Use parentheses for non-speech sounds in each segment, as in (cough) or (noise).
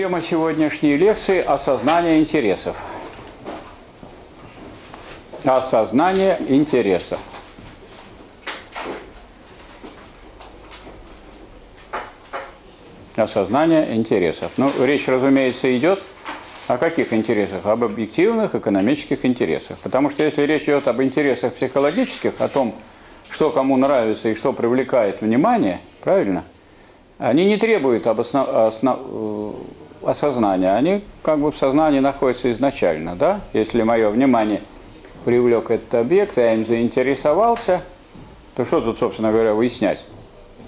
Тема сегодняшней лекции – осознание интересов. Осознание интересов. Осознание интересов. Ну, речь, разумеется, идет о каких интересах? Об объективных экономических интересах. Потому что если речь идет об интересах психологических, о том, что кому нравится и что привлекает внимание, правильно? Они не требуют обоснов... основ... Осознания, они как бы в сознании находятся изначально, да? Если мое внимание привлек этот объект, я им заинтересовался, то что тут, собственно говоря, выяснять?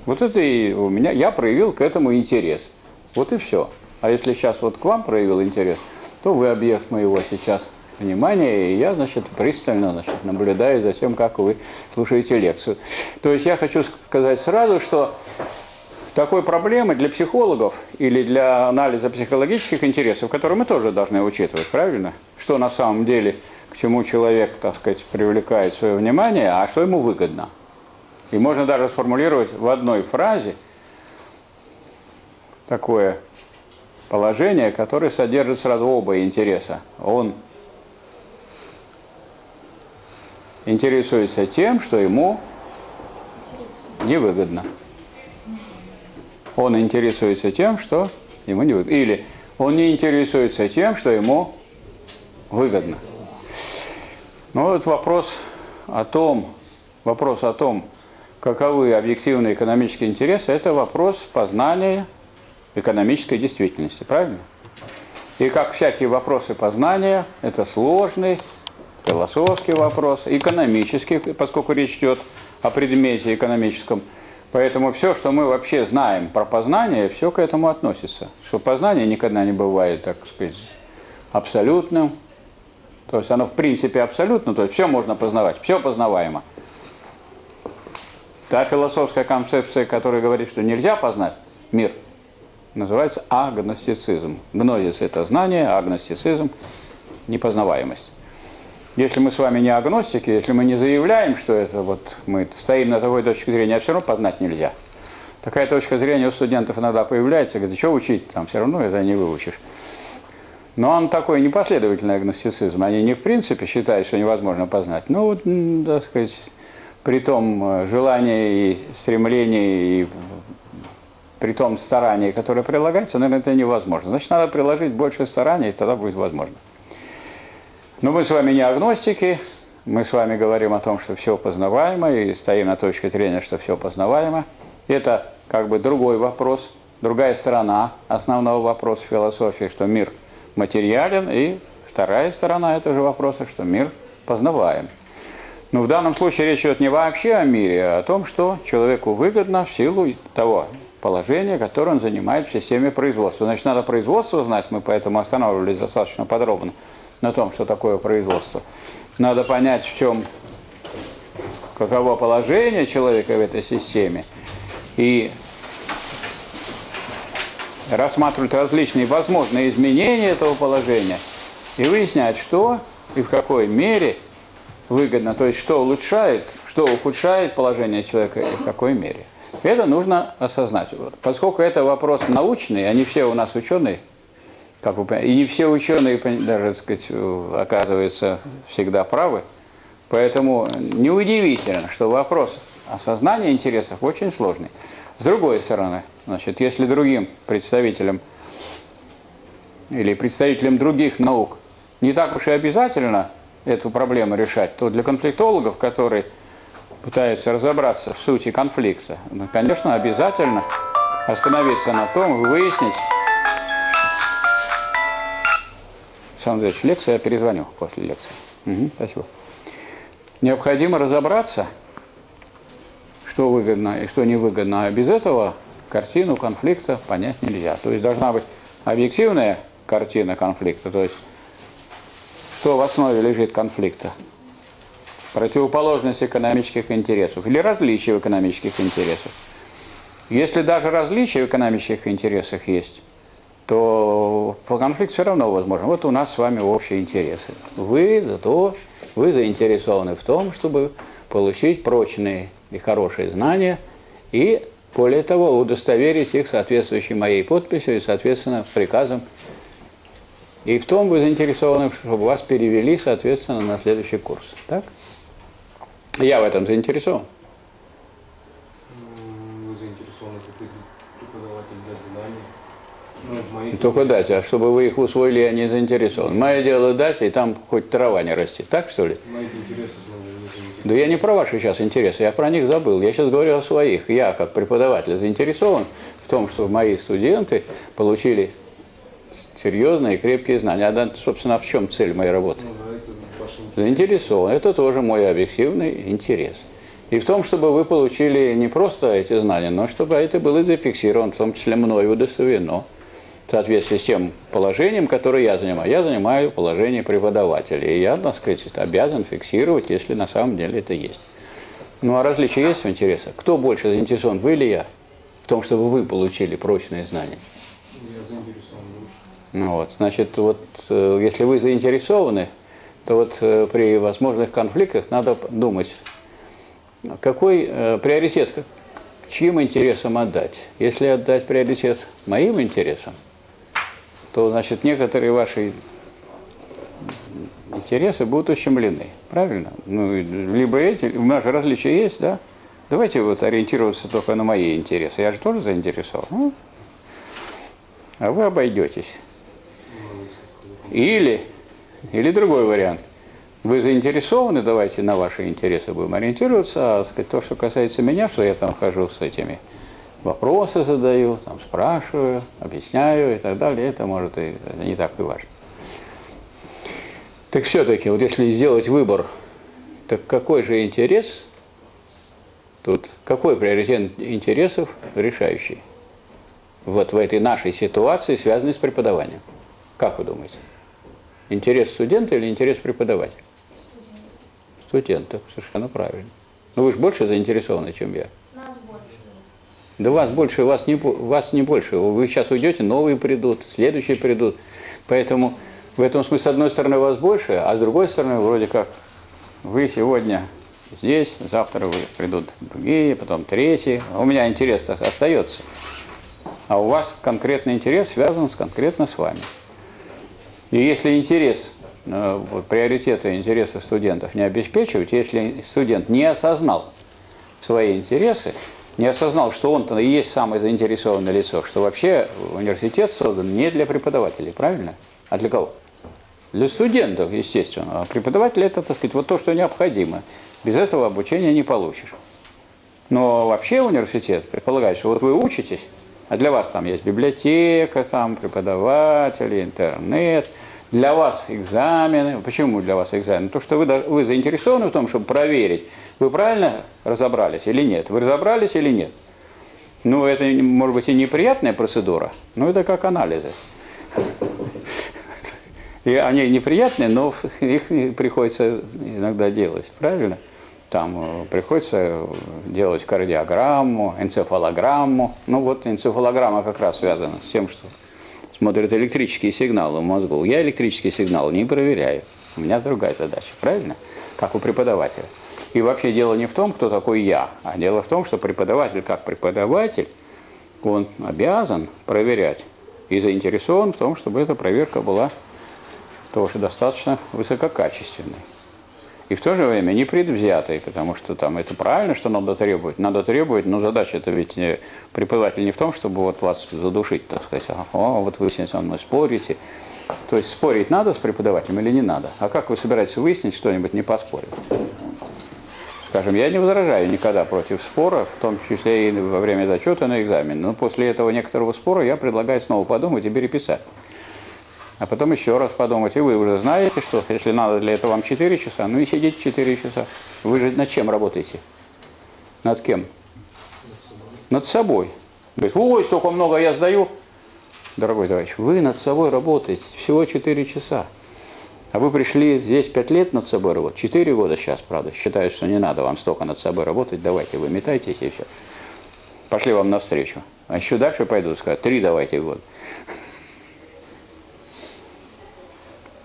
Вот это и у меня, я проявил к этому интерес. Вот и все. А если сейчас вот к вам проявил интерес, то вы объект моего сейчас внимания, и я, значит, пристально значит, наблюдаю за тем, как вы слушаете лекцию. То есть я хочу сказать сразу, что такой проблемы для психологов или для анализа психологических интересов, которые мы тоже должны учитывать, правильно? Что на самом деле, к чему человек, так сказать, привлекает свое внимание, а что ему выгодно. И можно даже сформулировать в одной фразе такое положение, которое содержит сразу оба интереса. Он интересуется тем, что ему невыгодно он интересуется тем, что ему не выгодно. Или он не интересуется тем, что ему выгодно. Ну вот вопрос о том, вопрос о том, каковы объективные экономические интересы, это вопрос познания экономической действительности, правильно? И как всякие вопросы познания, это сложный философский вопрос, экономический, поскольку речь идет о предмете экономическом – Поэтому все, что мы вообще знаем про познание, все к этому относится. Что познание никогда не бывает, так сказать, абсолютным. То есть оно в принципе абсолютно, то есть все можно познавать, все познаваемо. Та философская концепция, которая говорит, что нельзя познать мир, называется агностицизм. Гнозис – это знание, агностицизм – непознаваемость. Если мы с вами не агностики, если мы не заявляем, что это вот мы стоим на такой точке зрения, а все равно познать нельзя. Такая точка зрения у студентов иногда появляется, говорит, что учить, там все равно это не выучишь. Но он такой непоследовательный агностицизм. Они не в принципе считают, что невозможно познать. Ну, вот, так сказать, при том э, желании и стремлении, и при том старании, которое прилагается, наверное, это невозможно. Значит, надо приложить больше стараний, и тогда будет возможно. Но мы с вами не агностики, мы с вами говорим о том, что все познаваемо, и стоим на точке зрения, что все познаваемо. Это как бы другой вопрос, другая сторона основного вопроса философии, что мир материален, и вторая сторона этого же вопроса, что мир познаваем. Но в данном случае речь идет не вообще о мире, а о том, что человеку выгодно в силу того положения, которое он занимает в системе производства. Значит, надо производство знать, мы поэтому останавливались достаточно подробно на том, что такое производство. Надо понять, в чем, каково положение человека в этой системе. И рассматривать различные возможные изменения этого положения и выяснять, что и в какой мере выгодно, то есть что улучшает, что ухудшает положение человека и в какой мере. Это нужно осознать. Поскольку это вопрос научный, они все у нас ученые – как вы понимаете. И не все ученые, даже, так сказать, оказываются всегда правы. Поэтому неудивительно, что вопрос осознания интересов очень сложный. С другой стороны, значит, если другим представителям или представителям других наук не так уж и обязательно эту проблему решать, то для конфликтологов, которые пытаются разобраться в сути конфликта, ну, конечно, обязательно остановиться на том и выяснить, Александр Андреевич, лекция, я перезвоню после лекции. Угу, спасибо. Необходимо разобраться, что выгодно и что невыгодно. А без этого картину конфликта понять нельзя. То есть должна быть объективная картина конфликта, то есть что в основе лежит конфликта. Противоположность экономических интересов или различия в экономических интересах. Если даже различия в экономических интересах есть, то конфликт все равно возможен. Вот у нас с вами общие интересы. Вы зато вы заинтересованы в том, чтобы получить прочные и хорошие знания и Более того, удостоверить их соответствующей моей подписью и, соответственно, приказом. И в том вы заинтересованы, чтобы вас перевели, соответственно, на следующий курс. Так? Я в этом заинтересован. Ну, в моих Только дать, а чтобы вы их усвоили, я не заинтересован. Мое дело дать, и там хоть трава не расти. Так, что ли? ну. Да я не про ваши сейчас интересы, я про них забыл. Я сейчас говорю о своих. Я, как преподаватель, заинтересован в том, что мои студенты получили серьезные и крепкие знания. А, собственно, в чем цель моей работы? Ну Заинтересован. Это тоже мой объективный интерес. И в том, чтобы вы получили не просто эти знания, но чтобы это было зафиксировано, в том числе мной удостоверено, в соответствии с тем положением, которое я занимаю. Я занимаю положение преподавателя, и я, так сказать, обязан фиксировать, если на самом деле это есть. Ну а различия есть в интересах? Кто больше заинтересован, вы или я? В том, чтобы вы получили прочные знания. Я заинтересован больше. Ну вот, значит, вот э, если вы заинтересованы, то вот э, при возможных конфликтах надо думать, какой э, приоритет, чьим интересам отдать. Если отдать приоритет моим интересам, то, значит, некоторые ваши интересы будут ущемлены. Правильно? Ну, либо эти, у нас же различия есть, да? Давайте вот ориентироваться только на мои интересы. Я же тоже заинтересован. Ну, а вы обойдетесь. Или, или другой вариант. Вы заинтересованы, давайте на ваши интересы будем ориентироваться, а сказать, то, что касается меня, что я там хожу с этими вопросы задаю, там спрашиваю, объясняю и так далее, это может и это не так и важно. Так все-таки, вот если сделать выбор, так какой же интерес, тут какой приоритет интересов решающий? Вот в этой нашей ситуации, связанной с преподаванием. Как вы думаете? Интерес студента или интерес преподавателя? Студента, совершенно правильно. Ну вы же больше заинтересованы, чем я. Да вас больше, вас не, вас не больше. Вы сейчас уйдете, новые придут, следующие придут. Поэтому в этом смысле, с одной стороны, вас больше, а с другой стороны, вроде как, вы сегодня здесь, завтра вы придут другие, потом третьи. А у меня интерес остается. А у вас конкретный интерес связан с конкретно с вами. И если интерес, э, приоритеты интересы студентов не обеспечивать, если студент не осознал свои интересы, не осознал, что он-то и есть самое заинтересованное лицо, что вообще университет создан не для преподавателей, правильно? А для кого? Для студентов, естественно. А преподаватель это, так сказать, вот то, что необходимо. Без этого обучения не получишь. Но вообще университет предполагает, что вот вы учитесь, а для вас там есть библиотека, там преподаватели, интернет, для вас экзамены. Почему для вас экзамены? То, что вы, вы заинтересованы в том, чтобы проверить, вы правильно разобрались или нет, вы разобрались или нет. Ну, это, может быть, и неприятная процедура, но это как анализы. И они неприятные, но их приходится иногда делать, правильно? Там э, приходится делать кардиограмму, энцефалограмму. Ну вот энцефалограмма как раз связана с тем, что смотрят электрические сигналы в мозгу. Я электрические сигналы не проверяю. У меня другая задача, правильно? Как у преподавателя. И вообще дело не в том, кто такой я, а дело в том, что преподаватель как преподаватель, он обязан проверять и заинтересован в том, чтобы эта проверка была тоже достаточно высококачественной. И в то же время не предвзятой, потому что там это правильно, что надо требовать. Надо требовать, но задача это ведь не, преподаватель не в том, чтобы вот вас задушить, так сказать, а, о, вот вы со мной спорите. То есть спорить надо с преподавателем или не надо? А как вы собираетесь выяснить что-нибудь, не поспорив? Скажем, я не возражаю никогда против спора, в том числе и во время зачета на экзамен. Но после этого некоторого спора я предлагаю снова подумать и переписать. А потом еще раз подумать. И вы уже знаете, что если надо для этого вам 4 часа, ну и сидите 4 часа. Вы же над чем работаете? Над кем? Над собой. Говорит, ой, столько много я сдаю. Дорогой товарищ, вы над собой работаете всего 4 часа. А вы пришли здесь 5 лет над собой работать. 4 года сейчас, правда. Считают, что не надо вам столько над собой работать. Давайте, вы метайтесь и все. Пошли вам навстречу. А еще дальше пойдут, скажут, 3 давайте в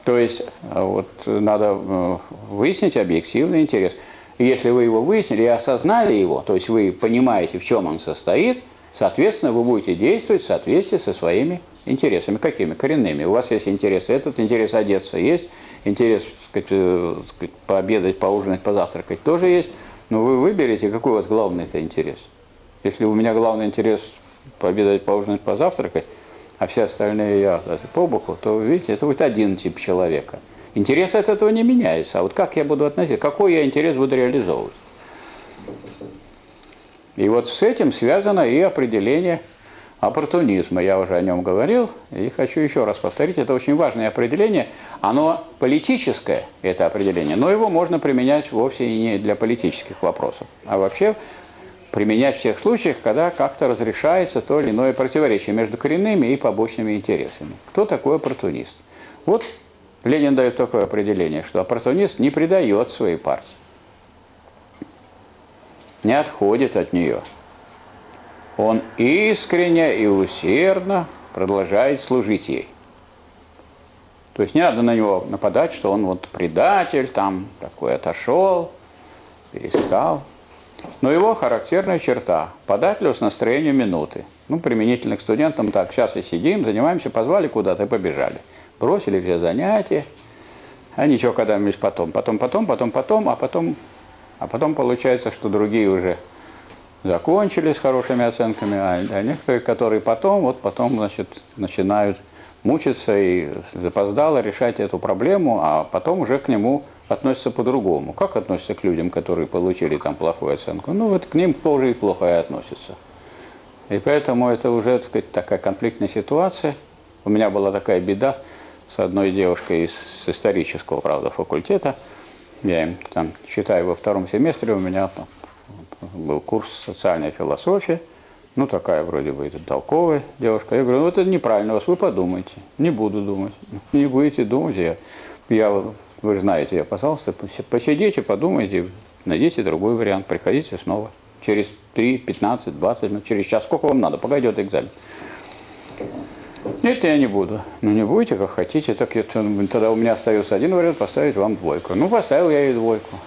То есть а вот надо э, выяснить объективный интерес. Если вы его выяснили и осознали его, то есть вы понимаете, в чем он состоит, соответственно, вы будете действовать в соответствии со своими интересами. Какими? Коренными. У вас есть интерес этот, интерес одеться есть, интерес э, сказать, пообедать, поужинать, позавтракать тоже есть. Но вы выберете, какой у вас главный это интерес. Если у меня главный интерес пообедать, поужинать, позавтракать, а все остальные я по боку, то, видите, это будет один тип человека. Интерес от этого не меняется. А вот как я буду относиться, какой я интерес буду реализовывать? И вот с этим связано и определение оппортунизма. Я уже о нем говорил и хочу еще раз повторить. Это очень важное определение. Оно политическое, это определение, но его можно применять вовсе и не для политических вопросов, а вообще применять в тех случаях, когда как-то разрешается то или иное противоречие между коренными и побочными интересами. Кто такой оппортунист? Вот Ленин дает такое определение, что оппортунист не предает своей партии, не отходит от нее – он искренне и усердно продолжает служить ей. То есть не надо на него нападать, что он вот предатель, там такой отошел, перестал. Но его характерная черта – податливость настроению минуты. Ну, применительно к студентам, так, сейчас и сидим, занимаемся, позвали куда-то и побежали. Бросили все занятия, а ничего, когда-нибудь потом, потом, потом, потом, потом, а потом, а потом получается, что другие уже закончили с хорошими оценками, а, а некоторые, которые потом, вот потом, значит, начинают мучиться и запоздало решать эту проблему, а потом уже к нему относятся по-другому. Как относятся к людям, которые получили там плохую оценку? Ну, вот к ним тоже и плохо и относятся. И поэтому это уже, так сказать, такая конфликтная ситуация. У меня была такая беда с одной девушкой из исторического, правда, факультета. Я им там читаю во втором семестре, у меня там был курс социальной философии, ну, такая вроде бы это толковая девушка. Я говорю, ну, это неправильно вас, вы подумайте. Не буду думать. Не будете думать, я, я вы же знаете, я, пожалуйста, посидите, подумайте, найдите другой вариант, приходите снова. Через 3, 15, 20 минут, через час, сколько вам надо, пока идет экзамен. Нет, я не буду. Ну, не будете, как хотите. Так я, тогда у меня остается один вариант, поставить вам двойку. Ну, поставил я ей двойку.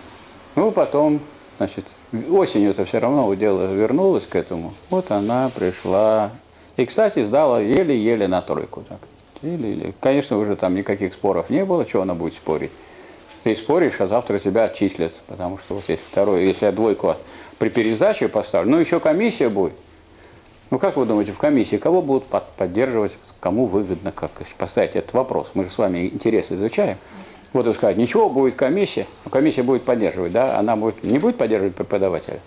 Ну, потом Значит, осенью это все равно дело вернулось к этому. Вот она пришла. И, кстати, сдала еле-еле на тройку. Так. Еле-еле. Конечно, уже там никаких споров не было, чего она будет спорить. Ты споришь, а завтра тебя отчислят. Потому что вот если второй, если я двойку при пересдаче поставлю, ну еще комиссия будет. Ну как вы думаете, в комиссии кого будут поддерживать, кому выгодно, как поставить этот вопрос? Мы же с вами интерес изучаем. Вот и сказать, ничего, будет комиссия, комиссия будет поддерживать, да, она будет, не будет поддерживать преподавателя.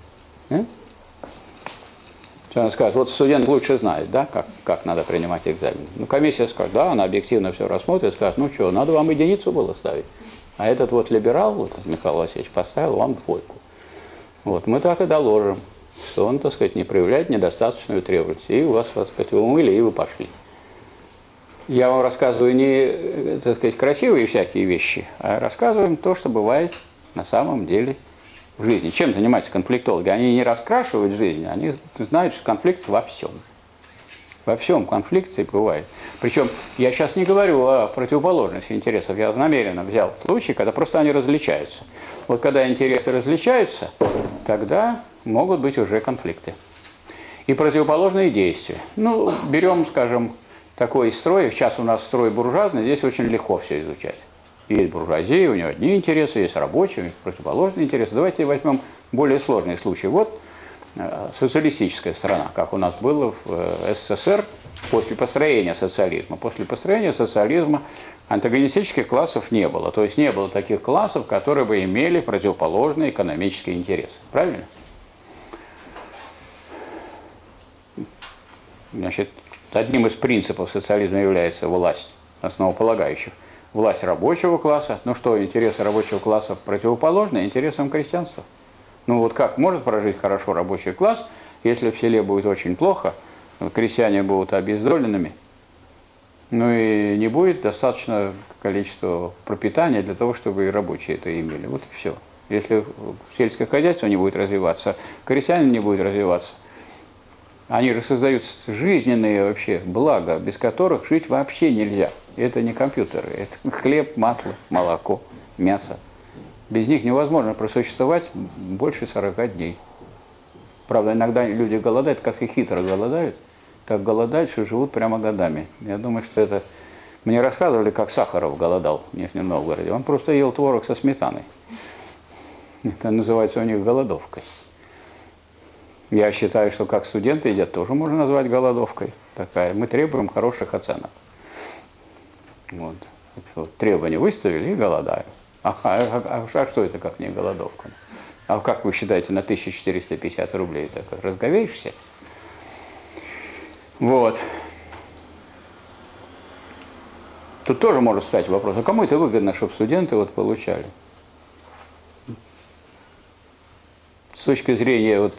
Что она скажет, вот студент лучше знает, да, как, как надо принимать экзамен. Ну, комиссия скажет, да, она объективно все рассмотрит, скажет, ну что, надо вам единицу было ставить. А этот вот либерал, вот Михаил Васильевич, поставил вам двойку. Вот, мы так и доложим, что он, так сказать, не проявляет недостаточную требовательность. И у вас, так сказать, умыли, и вы пошли я вам рассказываю не, так сказать, красивые всякие вещи, а рассказываем то, что бывает на самом деле жизни. Чем занимаются конфликтологи? Они не раскрашивают жизнь, они знают, что конфликт во всем. Во всем конфликте бывает. Причем я сейчас не говорю о противоположности интересов. Я намеренно взял случай, когда просто они различаются. Вот когда интересы различаются, тогда могут быть уже конфликты. И противоположные действия. Ну, берем, скажем, такой строй, сейчас у нас строй буржуазный, здесь очень легко все изучать. Есть буржуазия, у него одни интересы, есть рабочие, противоположные интересы. Давайте возьмем более сложный случай. Вот э, социалистическая страна, как у нас было в э, СССР после построения социализма. После построения социализма антагонистических классов не было. То есть не было таких классов, которые бы имели противоположные экономические интересы. Правильно? Значит, Одним из принципов социализма является власть основополагающих. Власть рабочего класса. Ну что, интересы рабочего класса противоположны интересам крестьянства. Ну вот как может прожить хорошо рабочий класс, если в селе будет очень плохо, крестьяне будут обездоленными, ну и не будет достаточно количества пропитания для того, чтобы и рабочие это имели. Вот и все. Если сельское хозяйство не будет развиваться, крестьянин не будет развиваться, они же создают жизненные вообще блага, без которых жить вообще нельзя. Это не компьютеры, (laughs) это хлеб, масло, молоко, мясо. Без них невозможно просуществовать больше 40 дней. Правда, иногда люди голодают, как и хитро голодают, так голодают, что живут прямо годами. Я думаю, что это... Мне рассказывали, как Сахаров голодал в Нижнем Новгороде. Он просто ел творог со сметаной. Это называется у них голодовкой. Я считаю, что как студенты едят, тоже можно назвать голодовкой. Такая. Мы требуем хороших оценок. Вот. Требования выставили и голодаем. А, а, а, а что это как не голодовка? А как вы считаете, на 1450 рублей так разговеешься? Вот. Тут тоже может стать вопрос, а кому это выгодно, чтобы студенты вот получали? С точки зрения, вот,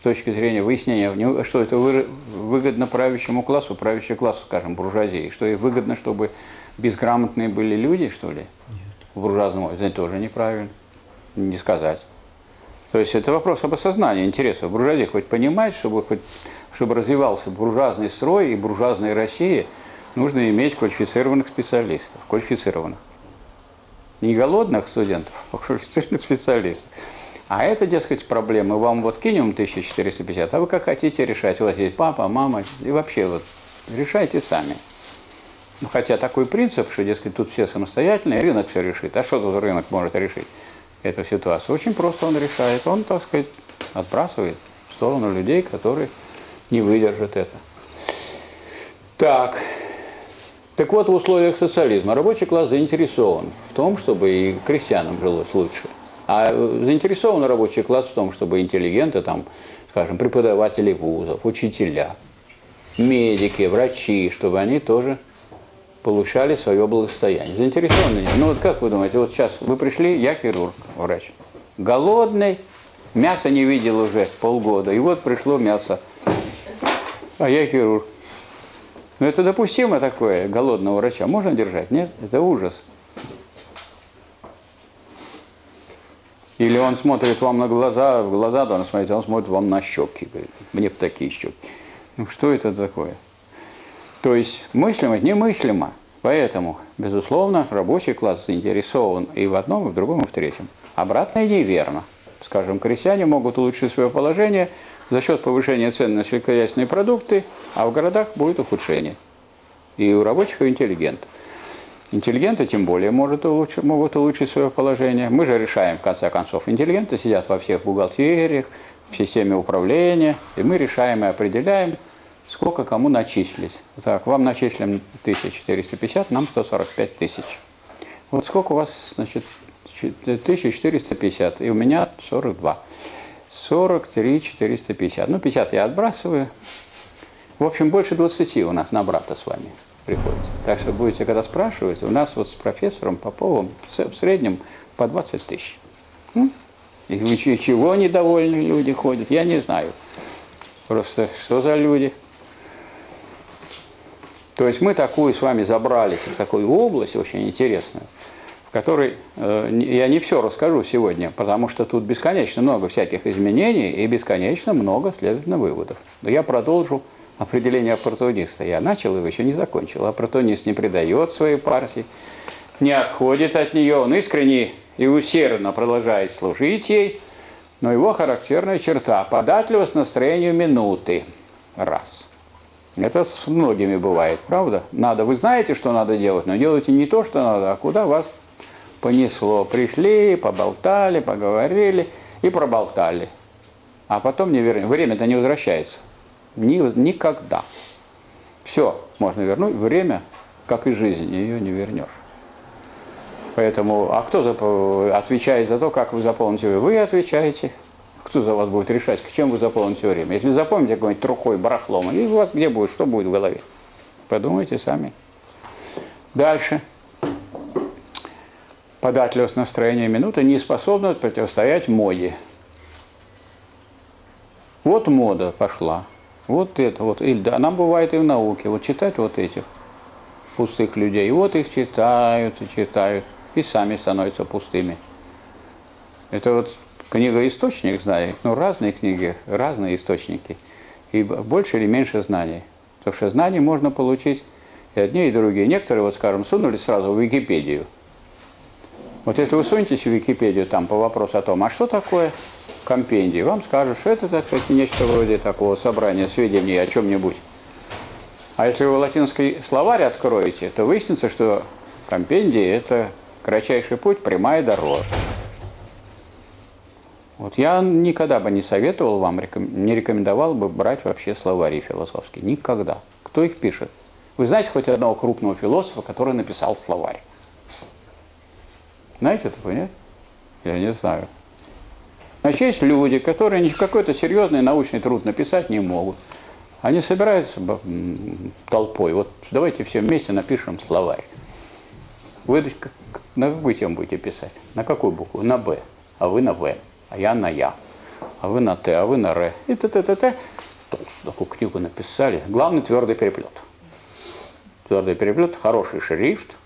с точки зрения выяснения, что это выгодно правящему классу, правящему классу, скажем, буржуазии, что и выгодно, чтобы безграмотные были люди, что ли? Нет. В буржуазном это тоже неправильно, не сказать. То есть это вопрос об осознании интересов. Буржуазия хоть понимает, чтобы, хоть, чтобы развивался буржуазный строй и буржуазная Россия, нужно иметь квалифицированных специалистов. Квалифицированных. Не голодных студентов, а квалифицированных специалистов. А это, дескать, проблема. Вам вот кинем 1450, а вы как хотите решать. У вас есть папа, мама, и вообще вот решайте сами. Ну, хотя такой принцип, что, дескать, тут все самостоятельные, рынок все решит. А что тут рынок может решить? эту ситуацию. Очень просто он решает. Он, так сказать, отбрасывает в сторону людей, которые не выдержат это. Так. Так вот, в условиях социализма рабочий класс заинтересован в том, чтобы и крестьянам жилось лучше. А заинтересован рабочий класс в том, чтобы интеллигенты, там, скажем, преподаватели вузов, учителя, медики, врачи, чтобы они тоже получали свое благосостояние. Заинтересованные. Ну вот как вы думаете, вот сейчас вы пришли, я хирург, врач. Голодный, мясо не видел уже полгода, и вот пришло мясо. А я хирург. Ну это допустимо такое, голодного врача? Можно держать? Нет? Это ужас. Или он смотрит вам на глаза, в глаза, он смотрит, он смотрит вам на щеки. Говорит, мне бы такие щеки. Ну что это такое? То есть мыслимо немыслимо. Поэтому, безусловно, рабочий класс заинтересован и в одном, и в другом, и в третьем. Обратное неверно. Скажем, крестьяне могут улучшить свое положение за счет повышения цен на сельскохозяйственные продукты, а в городах будет ухудшение. И у рабочих, и у интеллигентов. Интеллигенты тем более может улучшить, могут улучшить свое положение. Мы же решаем, в конце концов. Интеллигенты сидят во всех бухгалтериях, в системе управления, и мы решаем и определяем, сколько кому начислить. Так, вам начислим 1450, нам 145 тысяч. Вот сколько у вас, значит, 1450, и у меня 42. 43 450. Ну, 50 я отбрасываю. В общем, больше 20 у нас на брата с вами приходится. Так что будете, когда спрашивать, у нас вот с профессором Поповым в среднем по 20 тысяч. И чего недовольны люди ходят, я не знаю. Просто что за люди? То есть мы такую с вами забрались в такую область очень интересную, в которой э, я не все расскажу сегодня, потому что тут бесконечно много всяких изменений и бесконечно много, следовательно, выводов. Но я продолжу определение оппортуниста. Я начал его, еще не закончил. Оппортунист не предает своей партии, не отходит от нее, он искренне и усердно продолжает служить ей, но его характерная черта – податливость настроению минуты. Раз – это с многими бывает, правда? Надо, вы знаете, что надо делать, но делайте не то, что надо, а куда вас понесло. Пришли, поболтали, поговорили и проболтали. А потом не вернем. Время-то не возвращается. Ни, никогда. Все можно вернуть. Время, как и жизнь, ее не вернешь. Поэтому, а кто отвечает за то, как вы заполните? Вы отвечаете кто за вас будет решать, к чем вы заполните время? Если запомните какой-нибудь трухой, барахлом, и у вас где будет, что будет в голове? Подумайте сами. Дальше. Податливость настроения минуты не способна противостоять моде. Вот мода пошла. Вот это вот. И, да, она бывает и в науке. Вот читать вот этих пустых людей. Вот их читают и читают. И сами становятся пустыми. Это вот книга источник знаний, но разные книги, разные источники. И больше или меньше знаний. Потому что знаний можно получить и одни, и другие. Некоторые, вот скажем, сунули сразу в Википедию. Вот если вы сунетесь в Википедию там по вопросу о том, а что такое компендий, вам скажут, что это, так сказать, нечто вроде такого собрания сведений о чем-нибудь. А если вы латинский словарь откроете, то выяснится, что компендий – это кратчайший путь, прямая дорога. Вот я никогда бы не советовал вам, не рекомендовал бы брать вообще словари философские. Никогда. Кто их пишет? Вы знаете хоть одного крупного философа, который написал словарь? Знаете такое, нет? Я не знаю. Значит, есть люди, которые какой-то серьезный научный труд написать не могут. Они собираются толпой. Вот давайте все вместе напишем словарь. Вы на какую тему будете писать? На какую букву? На Б. А вы на В а я на Я, а вы на Т, а вы на Р. И т-т-т-т. Такую книгу написали. Главный твердый переплет. Твердый переплет, хороший шрифт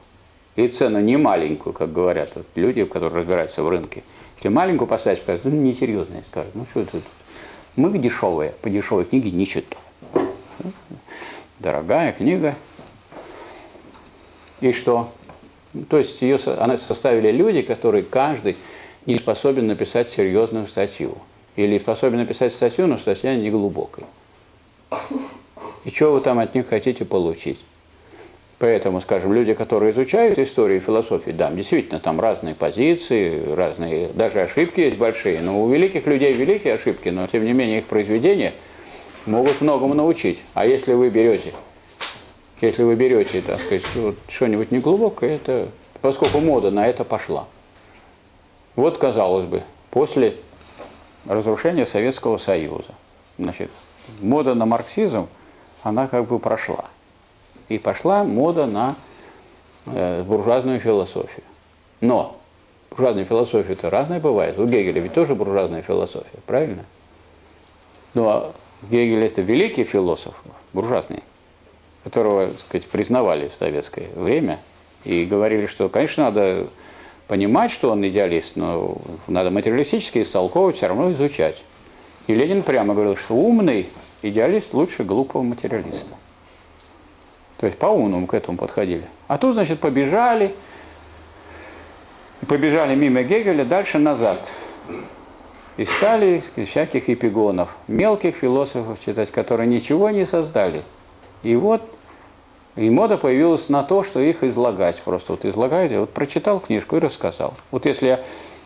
и цену не маленькую, как говорят вот, люди, которые разбираются в рынке. Если маленькую поставить, скажут, ну несерьезные, скажут, ну что это, мы дешевые, по дешевой книге не читаем. Дорогая книга. И что? То есть ее она составили люди, которые каждый не способен написать серьезную статью. Или способен написать статью, но статья не глубокая. И что вы там от них хотите получить? Поэтому, скажем, люди, которые изучают историю и философию, да, действительно, там разные позиции, разные, даже ошибки есть большие, но у великих людей великие ошибки, но тем не менее их произведения могут многому научить. А если вы берете, если вы берете, так сказать, что-нибудь неглубокое, это, поскольку мода на это пошла – вот, казалось бы, после разрушения Советского Союза, значит, мода на марксизм, она как бы прошла. И пошла мода на э, буржуазную философию. Но буржуазная философия-то разная бывает. У Гегеля ведь тоже буржуазная философия, правильно? Ну, а Гегель это великий философ, буржуазный, которого, так сказать, признавали в советское время и говорили, что, конечно, надо понимать, что он идеалист, но надо материалистически истолковывать, все равно изучать. И Ленин прямо говорил, что умный идеалист лучше глупого материалиста. То есть по-умному к этому подходили. А тут, значит, побежали, побежали мимо Гегеля дальше назад. И стали всяких эпигонов, мелких философов читать, которые ничего не создали. И вот и мода появилась на то, что их излагать. Просто вот излагаете, вот прочитал книжку и рассказал. Вот если я,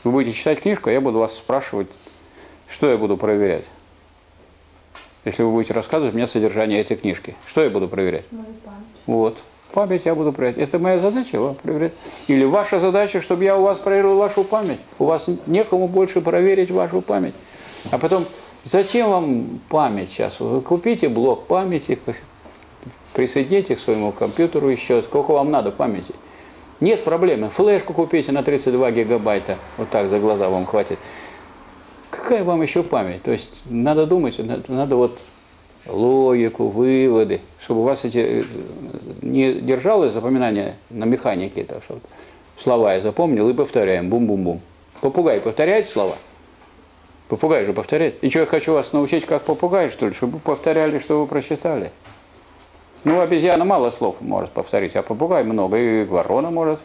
вы будете читать книжку, я буду вас спрашивать, что я буду проверять. Если вы будете рассказывать мне содержание этой книжки, что я буду проверять? Мою память. Вот. Память я буду проверять. Это моя задача вам проверять. Или ваша задача, чтобы я у вас проверил вашу память. У вас некому больше проверить вашу память. А потом, зачем вам память сейчас? Вы купите блок памяти, присоедините к своему компьютеру еще, сколько вам надо памяти. Нет проблемы, флешку купите на 32 гигабайта, вот так за глаза вам хватит. Какая вам еще память? То есть надо думать, надо, вот логику, выводы, чтобы у вас эти э, не держалось запоминание на механике, так что слова я запомнил и повторяем, бум-бум-бум. Попугай повторяет слова? Попугай же повторяет. И что я хочу вас научить, как попугай, что ли, чтобы вы повторяли, что вы прочитали. Ну, обезьяна мало слов может повторить, а попугай много. И ворона может,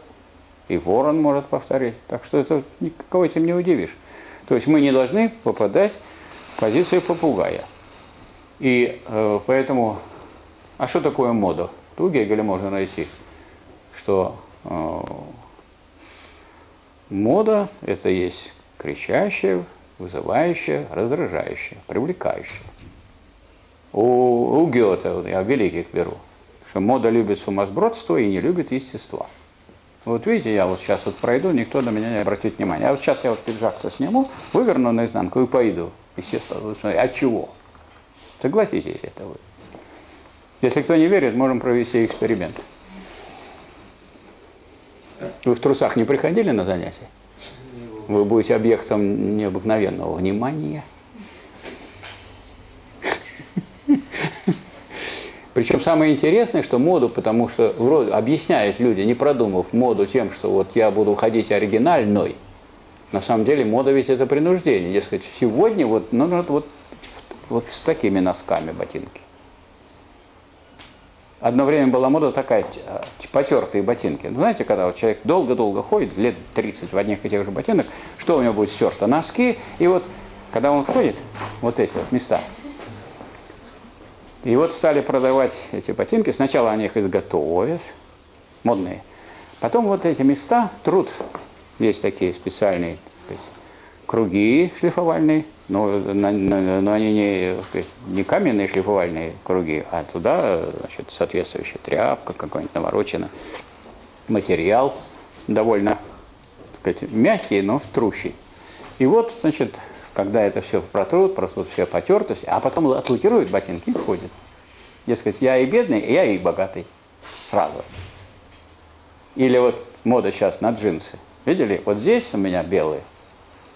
и ворон может повторить. Так что это никого этим не удивишь. То есть мы не должны попадать в позицию попугая. И э, поэтому, а что такое мода? У Гегеля можно найти, что э, мода это есть кричащее, вызывающее, раздражающее, привлекающее. У, у Гёте, я великих беру, что мода любит сумасбродство и не любит естества. Вот видите, я вот сейчас вот пройду, никто на меня не обратит внимания. А вот сейчас я вот пиджак-то сниму, выверну наизнанку и пойду. Естественно, а чего? Согласитесь, это вы. Если кто не верит, можем провести эксперимент. Вы в трусах не приходили на занятия? Вы будете объектом необыкновенного внимания – Причем самое интересное, что моду, потому что вроде объясняют люди, не продумав моду тем, что вот я буду ходить оригинальной, на самом деле мода ведь это принуждение. Дескать, сегодня вот, ну, вот, вот, вот с такими носками ботинки. одно время была мода такая, а, потертые ботинки. Ну, знаете, когда вот человек долго-долго ходит, лет 30 в одних и тех же ботинок, что у него будет стерто? Носки, и вот когда он ходит, вот эти вот места. И вот стали продавать эти ботинки. Сначала они их изготовят, модные. Потом вот эти места, труд, есть такие специальные то есть, круги шлифовальные, но, но, но они не, не каменные шлифовальные круги, а туда значит, соответствующая тряпка какая-нибудь наворочена, материал довольно так сказать, мягкий, но трущий. И вот, значит, когда это все протрут, протрут все потертость, а потом отлакируют ботинки и ходят. Дескать, я и бедный, и я и богатый. Сразу. Или вот мода сейчас на джинсы. Видели? Вот здесь у меня белые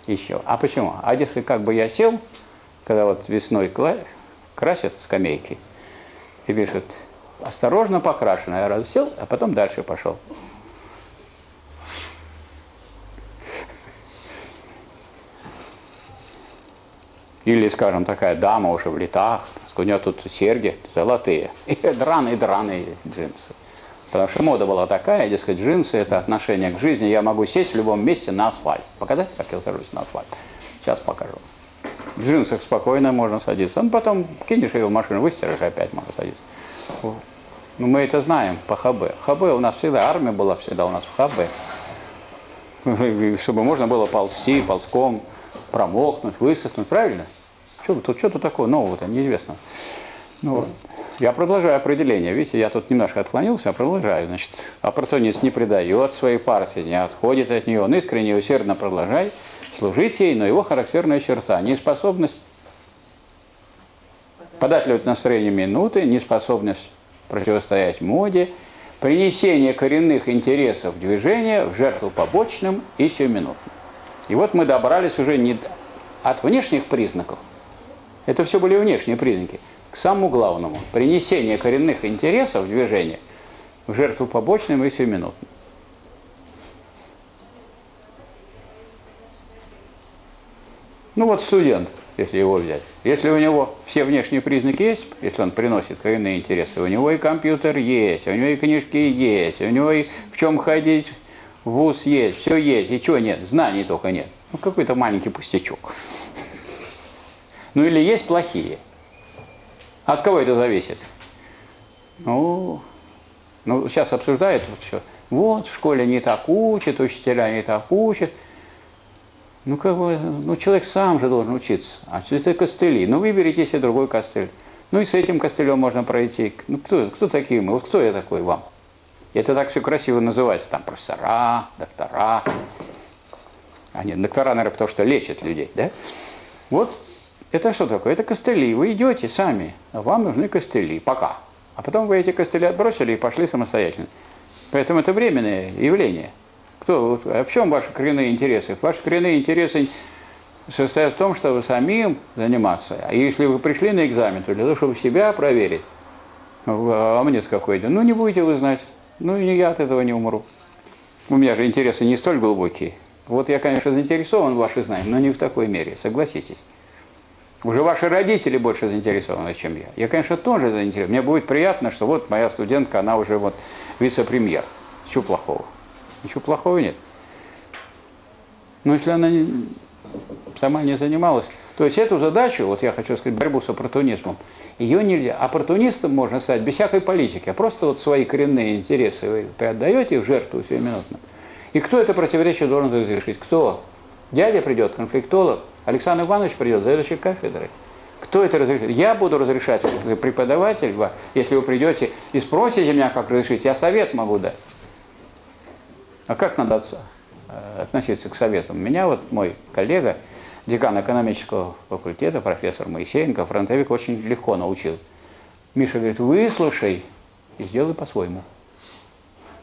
еще. А почему? А если как бы я сел, когда вот весной красят скамейки, и пишут, осторожно покрашено. Я раз сел, а потом дальше пошел. Или, скажем, такая дама уже в летах, у нее тут серьги золотые, (laughs) и драные-драные джинсы. Потому что мода была такая, дескать, джинсы – это отношение к жизни. Я могу сесть в любом месте на асфальт. Показать, как я сажусь на асфальт? Сейчас покажу. В джинсах спокойно можно садиться. Ну, потом кинешь ее в машину, выстиришь, опять можно садиться. Ну, мы это знаем по ХБ. ХБ у нас всегда, армия была всегда у нас в ХБ. (laughs) Чтобы можно было ползти, ползком, промокнуть, высохнуть, правильно? Что, тут что-то такое нового-то, неизвестно. Ну, я продолжаю определение. Видите, я тут немножко отклонился, а продолжаю. Значит, оппортунист не предает своей партии, не отходит от нее. Он искренне и усердно продолжает служить ей, но его характерная черта – неспособность податливать настроение минуты, неспособность противостоять моде, принесение коренных интересов движения в жертву побочным и сиюминутным. И вот мы добрались уже не от внешних признаков, это все были внешние признаки, к самому главному – принесение коренных интересов движения в жертву побочным и сиюминутным. Ну вот студент, если его взять. Если у него все внешние признаки есть, если он приносит коренные интересы, у него и компьютер есть, у него и книжки есть, у него и в чем ходить ВУЗ есть, все есть, и чего нет, знаний только нет. Ну какой-то маленький пустячок. Ну или есть плохие – от кого это зависит? Ну, ну сейчас обсуждают вот все. Вот, в школе не так учат, учителя не так учат. Ну, как бы, ну, человек сам же должен учиться. А это костыли. Ну, выберите себе другой костыль. Ну, и с этим костылем можно пройти. Ну, кто, кто такие мы? Вот кто я такой вам? Это так все красиво называется. Там профессора, доктора. А нет, доктора, наверное, потому что лечат людей, да? Вот это что такое? Это костыли. Вы идете сами, вам нужны костыли. Пока. А потом вы эти костыли отбросили и пошли самостоятельно. Поэтому это временное явление. Кто, а в чем ваши коренные интересы? Ваши коренные интересы состоят в том, чтобы самим заниматься. А если вы пришли на экзамен, то для того, чтобы себя проверить, а мне какой-то, ну не будете вы знать, ну и я от этого не умру. У меня же интересы не столь глубокие. Вот я, конечно, заинтересован в ваших знаниях, но не в такой мере, согласитесь. Уже ваши родители больше заинтересованы, чем я. Я, конечно, тоже заинтересован. Мне будет приятно, что вот моя студентка, она уже вот вице-премьер. Ничего плохого. Ничего плохого нет. Но если она не, сама не занималась, то есть эту задачу, вот я хочу сказать, борьбу с оппортунизмом, ее нельзя. Оппортунистом можно стать без всякой политики, а просто вот свои коренные интересы вы преотдаете в жертву сиюминутно. И кто это противоречие должен разрешить? Кто? Дядя придет, конфликтолог, Александр Иванович придет, заведующий кафедрой. Кто это разрешит? Я буду разрешать, преподаватель, если вы придете и спросите меня, как разрешить, я совет могу дать. А как надо э, относиться к советам? Меня вот мой коллега, декан экономического факультета, профессор Моисеенко, фронтовик, очень легко научил. Миша говорит, выслушай и сделай по-своему.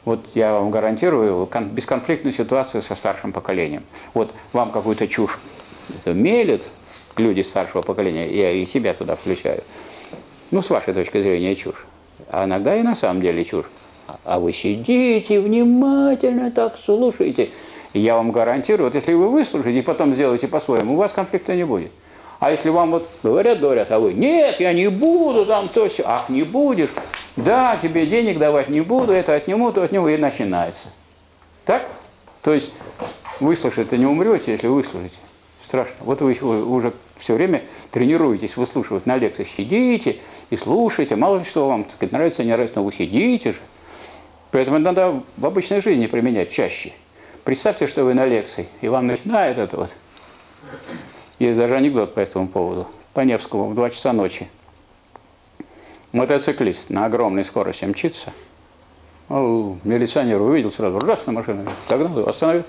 Вот я вам гарантирую бесконфликтную ситуацию со старшим поколением. Вот вам какую-то чушь это мелют люди старшего поколения, я и себя туда включаю. Ну, с вашей точки зрения, чушь. А иногда и на самом деле чушь. А вы сидите внимательно так слушаете. И я вам гарантирую, вот если вы выслушаете и потом сделаете по-своему, у вас конфликта не будет. А если вам вот говорят, говорят, а вы, нет, я не буду там то все, ах, не будешь, Да, тебе денег давать не буду, это отниму, то отниму, и начинается. Так? То есть выслушать-то не умрете, если выслушаете. Страшно. Вот вы уже все время тренируетесь выслушивать на лекциях, сидите и слушаете. Мало ли что вам так сказать, нравится, не нравится, но вы сидите же. Поэтому надо в обычной жизни применять чаще. Представьте, что вы на лекции, и вам начинает это вот. Есть даже анекдот по этому поводу. По Невскому в 2 часа ночи. Мотоциклист на огромной скорости мчится. Ну, милиционер увидел сразу, раз на машину, догнал, остановил.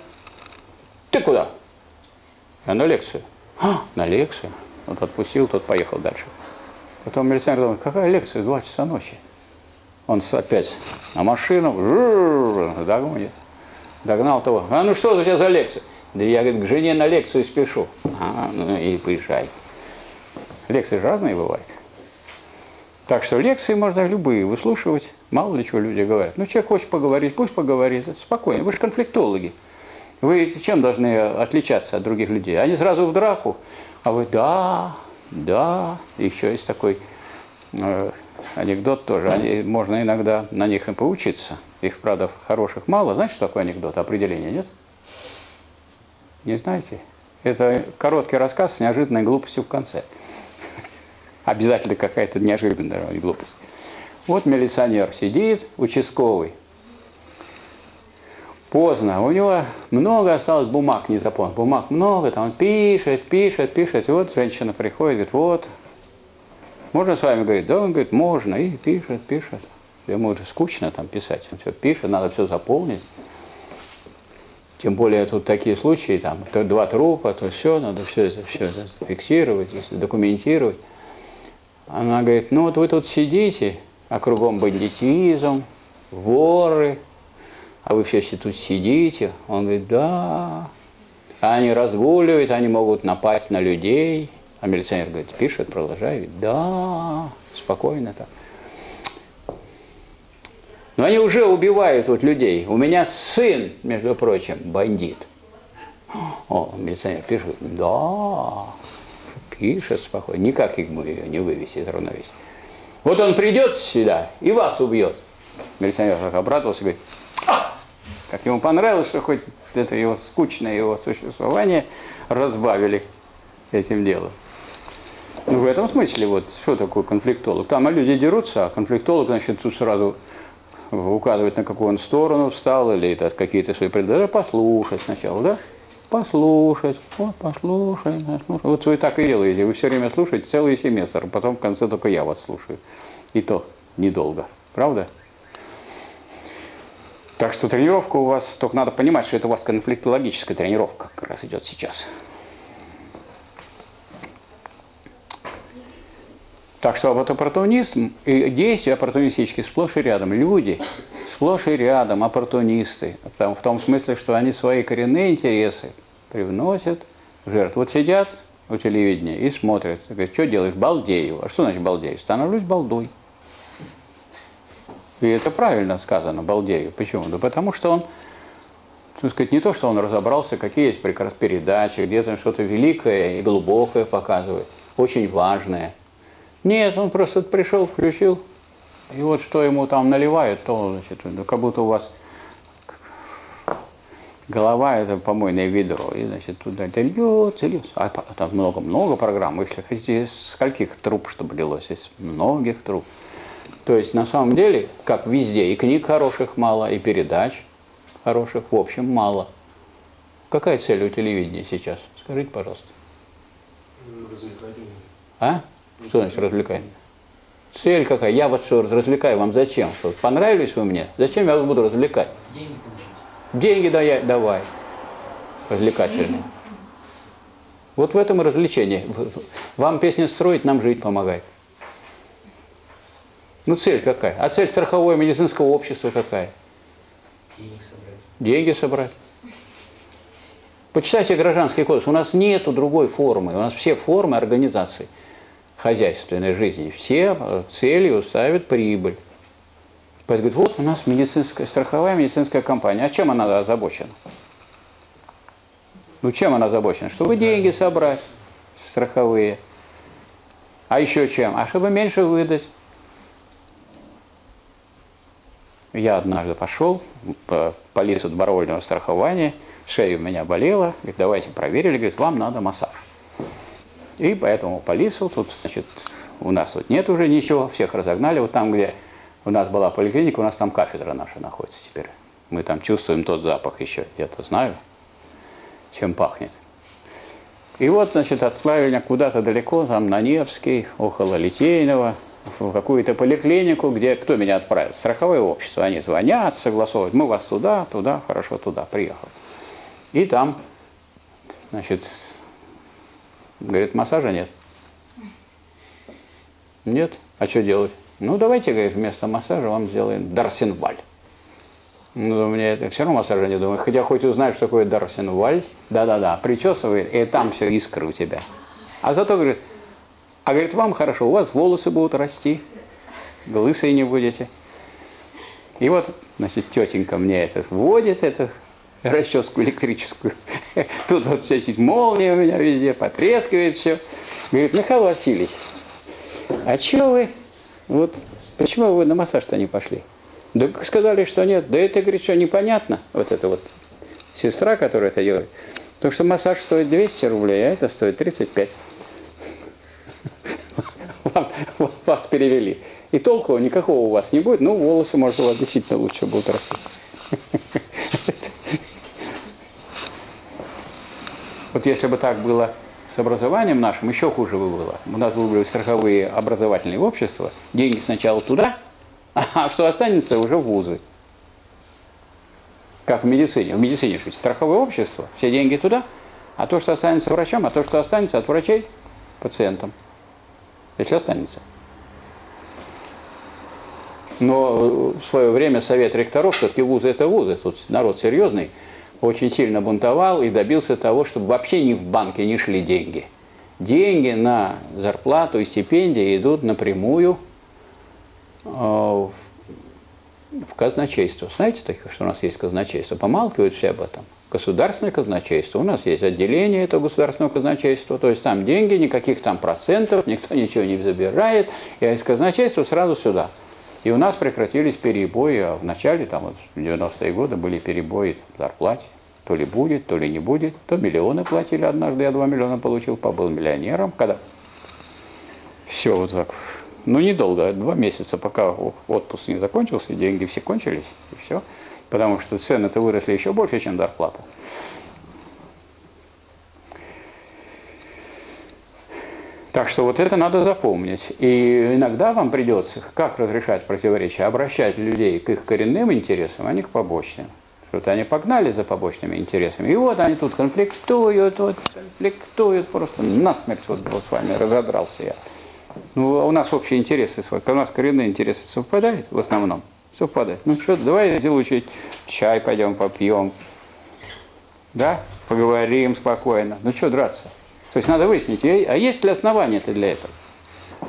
Ты куда? Я на лекцию. А, на лекцию. Вот отпустил, тот поехал дальше. Потом милиционер думает, какая лекция, два часа ночи. Он опять на машину, догонит. Догнал того. А ну что у тебя за лекция? Да я, говорит, к жене на лекцию спешу. А, ну и поезжайте. Лекции же разные бывают. Так что лекции можно любые выслушивать. Мало ли чего люди говорят. Ну, человек хочет поговорить, пусть поговорит. Спокойно. Вы же конфликтологи. Вы чем должны отличаться от других людей? Они сразу в драку, а вы да, да. Еще есть такой э, анекдот тоже. Они, можно иногда на них и поучиться. Их, правда, хороших мало. Знаете, что такое анекдот? Определение нет? Не знаете? Это короткий рассказ с неожиданной глупостью в конце. (laughs) Обязательно какая-то неожиданная глупость. Вот милиционер сидит, участковый, поздно. У него много осталось бумаг не заполнен. Бумаг много, там он пишет, пишет, пишет. И вот женщина приходит, говорит, вот, можно с вами говорить? Да, он говорит, можно. И пишет, пишет. Ему скучно там писать. Он все пишет, надо все заполнить. Тем более тут такие случаи, там, то два трупа, то все, надо все это, все фиксировать, документировать. Она говорит, ну вот вы тут сидите, а кругом бандитизм, воры, а вы все тут сидите. Он говорит, да. Они разгуливают, они могут напасть на людей. А милиционер говорит, пишет, продолжает, да, спокойно так. Но они уже убивают вот людей. У меня сын, между прочим, бандит. О, милиционер пишет, да, пишет спокойно. Никак их не вывести из равновесия. Вот он придет сюда и вас убьет. Милиционер так обрадовался, говорит, а! Как ему понравилось, что хоть это его скучное его существование разбавили этим делом. Ну, в этом смысле, вот, что такое конфликтолог? Там люди дерутся, а конфликтолог, значит, тут сразу указывает, на какую он сторону встал, или это какие-то свои предметы. Послушать сначала, да? Послушать, вот, послушать, послушать. Вот вы так и делаете, вы все время слушаете целый семестр, потом в конце только я вас слушаю. И то недолго, правда? Так что тренировка у вас, только надо понимать, что это у вас конфликтологическая тренировка как раз идет сейчас. Так что вот оппортунизм и действия оппортунистические сплошь и рядом. Люди сплошь и рядом оппортунисты. В том смысле, что они свои коренные интересы привносят в жертву. Вот сидят у телевидения и смотрят. Говорят, что делаешь? Балдею. А что значит балдею? Становлюсь балдой. И это правильно сказано, балдею. Почему? Да потому что он, так сказать, не то, что он разобрался, какие есть прекрасные передачи, где-то что-то великое и глубокое показывает, очень важное. Нет, он просто пришел, включил, и вот что ему там наливает, то, значит, ну, как будто у вас голова это помойное ведро, и, значит, туда это льется, льется. А там много-много программ, если хотите, из скольких труб, чтобы лилось, из многих труб. То есть на самом деле, как везде, и книг хороших мало, и передач хороших, в общем, мало. Какая цель у телевидения сейчас? Скажите, пожалуйста. Развлекательный. А? Что значит развлекательный? Цель какая? Я вас что, развлекаю, вам зачем? Что, понравились вы мне? Зачем я вас буду развлекать? Деньги получать. Деньги дай, давай. Развлекательные. Вот в этом и развлечение. Вам песни строить, нам жить помогает. Ну цель какая? А цель страховое медицинского общества какая? Денег собрать. Деньги собрать. Почитайте гражданский кодекс. У нас нету другой формы. У нас все формы организации хозяйственной жизни. Все целью ставят прибыль. Поэтому говорит, вот у нас медицинская, страховая медицинская компания. А чем она озабочена? Ну чем она озабочена? Чтобы деньги собрать страховые. А еще чем? А чтобы меньше выдать. Я однажды пошел по полису добровольного страхования, шея у меня болела, говорит, давайте проверили, говорит, вам надо массаж. И поэтому полису тут, значит, у нас вот нет уже ничего, всех разогнали. Вот там, где у нас была поликлиника, у нас там кафедра наша находится теперь. Мы там чувствуем тот запах еще, я-то знаю, чем пахнет. И вот, значит, отправили меня куда-то далеко, там на Невский, около Литейного, в какую-то поликлинику, где кто меня отправит? Страховое общество. Они звонят, согласовывают. Мы вас туда, туда, хорошо, туда. Приехал. И там, значит, говорит, массажа нет. Нет. А что делать? Ну, давайте, говорит, вместо массажа вам сделаем Дарсенваль. Ну, мне это все равно массажа не думаю. Хотя хоть узнаю, что такое Дарсенваль. Да-да-да, причесывает, и там все искры у тебя. А зато, говорит, а говорит, вам хорошо, у вас волосы будут расти, лысые не будете. И вот, значит, тетенька мне этот вводит эту расческу электрическую. (laughs) Тут вот эти молнии у меня везде, потрескивает все. Говорит, Михаил Васильевич, а что вы, вот, почему вы на массаж-то не пошли? Да сказали, что нет. Да это, говорит, что непонятно. Вот это вот сестра, которая это делает. Потому что массаж стоит 200 рублей, а это стоит 35. (laughs) Вас перевели. И толку никакого у вас не будет. Ну, волосы, может, у вас действительно лучше будут расти. (laughs) Вот если бы так было с образованием нашим, еще хуже бы было. У нас были страховые образовательные общества. Деньги сначала туда, (laughs) а что останется уже в вузы. Как в медицине. В медицине же страховое общество, все деньги туда, а то, что останется врачам, а то, что останется от врачей, пациентам. Если останется. Но в свое время совет ректоров, все-таки вузы это вузы, тут народ серьезный, очень сильно бунтовал и добился того, чтобы вообще ни в банке не шли деньги. Деньги на зарплату и стипендии идут напрямую э, в казначейство. Знаете, что у нас есть казначейство? Помалкивают все об этом. Государственное казначейство. У нас есть отделение этого государственного казначейства. То есть там деньги, никаких там процентов, никто (laughs) ничего не забирает. И из казначейства сразу сюда. И у нас прекратились перебои, а в начале, там, вот, в 90-е годы были перебои в зарплате. То ли будет, то ли не будет. То миллионы платили однажды, я 2 миллиона получил, побыл миллионером. Когда все вот так, ну недолго, два месяца, пока отпуск не закончился, деньги все кончились, и все. Потому что цены-то выросли еще больше, чем зарплата. Так что вот это надо запомнить. И иногда вам придется, как разрешать противоречия, обращать людей к их коренным интересам, а не к побочным. Что-то они погнали за побочными интересами. И вот они тут конфликтуют, вот, конфликтуют, просто насмерть вот был с вами, разодрался я. Ну, а у нас общие интересы, у нас коренные интересы совпадают в основном? Совпадают. Ну что, давай лучше чай пойдем попьем, да, поговорим спокойно. Ну что драться? То есть надо выяснить, а есть ли основания-то для этого?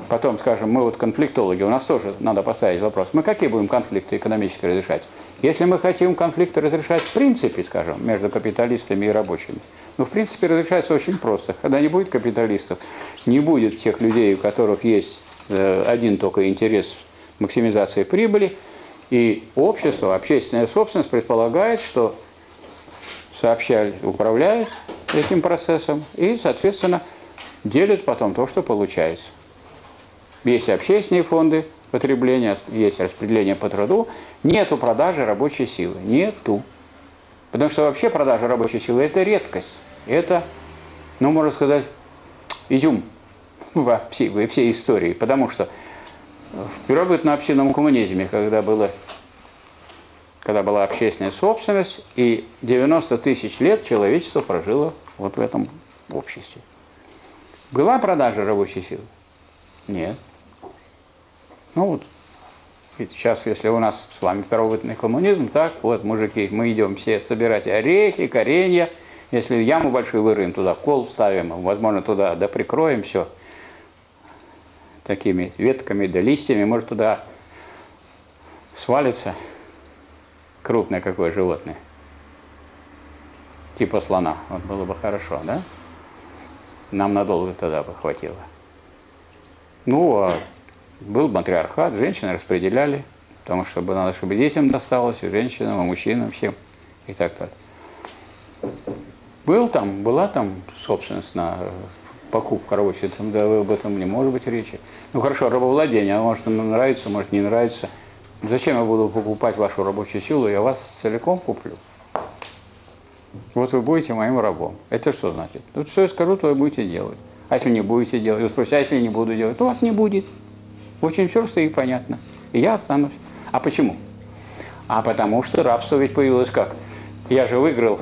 Потом, скажем, мы вот конфликтологи, у нас тоже надо поставить вопрос, мы какие будем конфликты экономически разрешать? Если мы хотим конфликты разрешать в принципе, скажем, между капиталистами и рабочими, ну, в принципе, разрешается очень просто. Когда не будет капиталистов, не будет тех людей, у которых есть э, один только интерес максимизации прибыли, и общество, общественная собственность предполагает, что сообща управляет этим процессом и, соответственно, делит потом то, что получается. Есть общественные фонды потребления, есть распределение по труду, нету продажи рабочей силы, нету. Потому что вообще продажа рабочей силы – это редкость, это, ну, можно сказать, изюм (laughs) во всей, во всей истории, потому что в первобытно-общинном коммунизме, когда было когда была общественная собственность, и 90 тысяч лет человечество прожило вот в этом обществе. Была продажа рабочей силы? Нет. Ну вот, сейчас, если у нас с вами первобытный коммунизм, так, вот, мужики, мы идем все собирать орехи, коренья, если яму большую вырыем, туда кол ставим, возможно, туда да прикроем все такими ветками да листьями, может, туда свалится крупное какое животное. Типа слона. Вот было бы хорошо, да? Нам надолго тогда бы хватило. Ну, а был матриархат, женщины распределяли потому что надо, чтобы детям досталось, и женщинам, и мужчинам, всем, и так далее. Был там, была там собственность на покупку рабочей, там, да, об этом не может быть речи. Ну хорошо, рабовладение, а может нравится, может не нравится. Зачем я буду покупать вашу рабочую силу, я вас целиком куплю. Вот вы будете моим рабом. Это что значит? Тут что я скажу, то вы будете делать. А если не будете делать? Вы спросите, а если не буду делать? То вас не будет. Очень просто и понятно. И я останусь. А почему? А потому что рабство ведь появилось как? Я же выиграл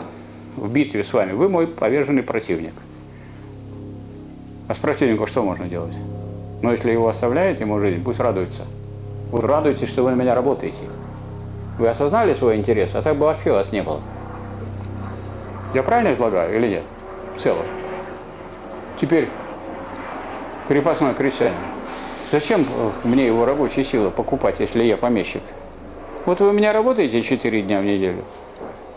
в битве с вами. Вы мой поверженный противник. А с противником что можно делать? Но если его оставляете ему жизнь, пусть радуется. Вы радуетесь, что вы на меня работаете. Вы осознали свой интерес, а так бы вообще вас не было. Я правильно излагаю или нет? В целом. Теперь крепостной крестьянин. Зачем мне его рабочая сила покупать, если я помещик? Вот вы у меня работаете 4 дня в неделю.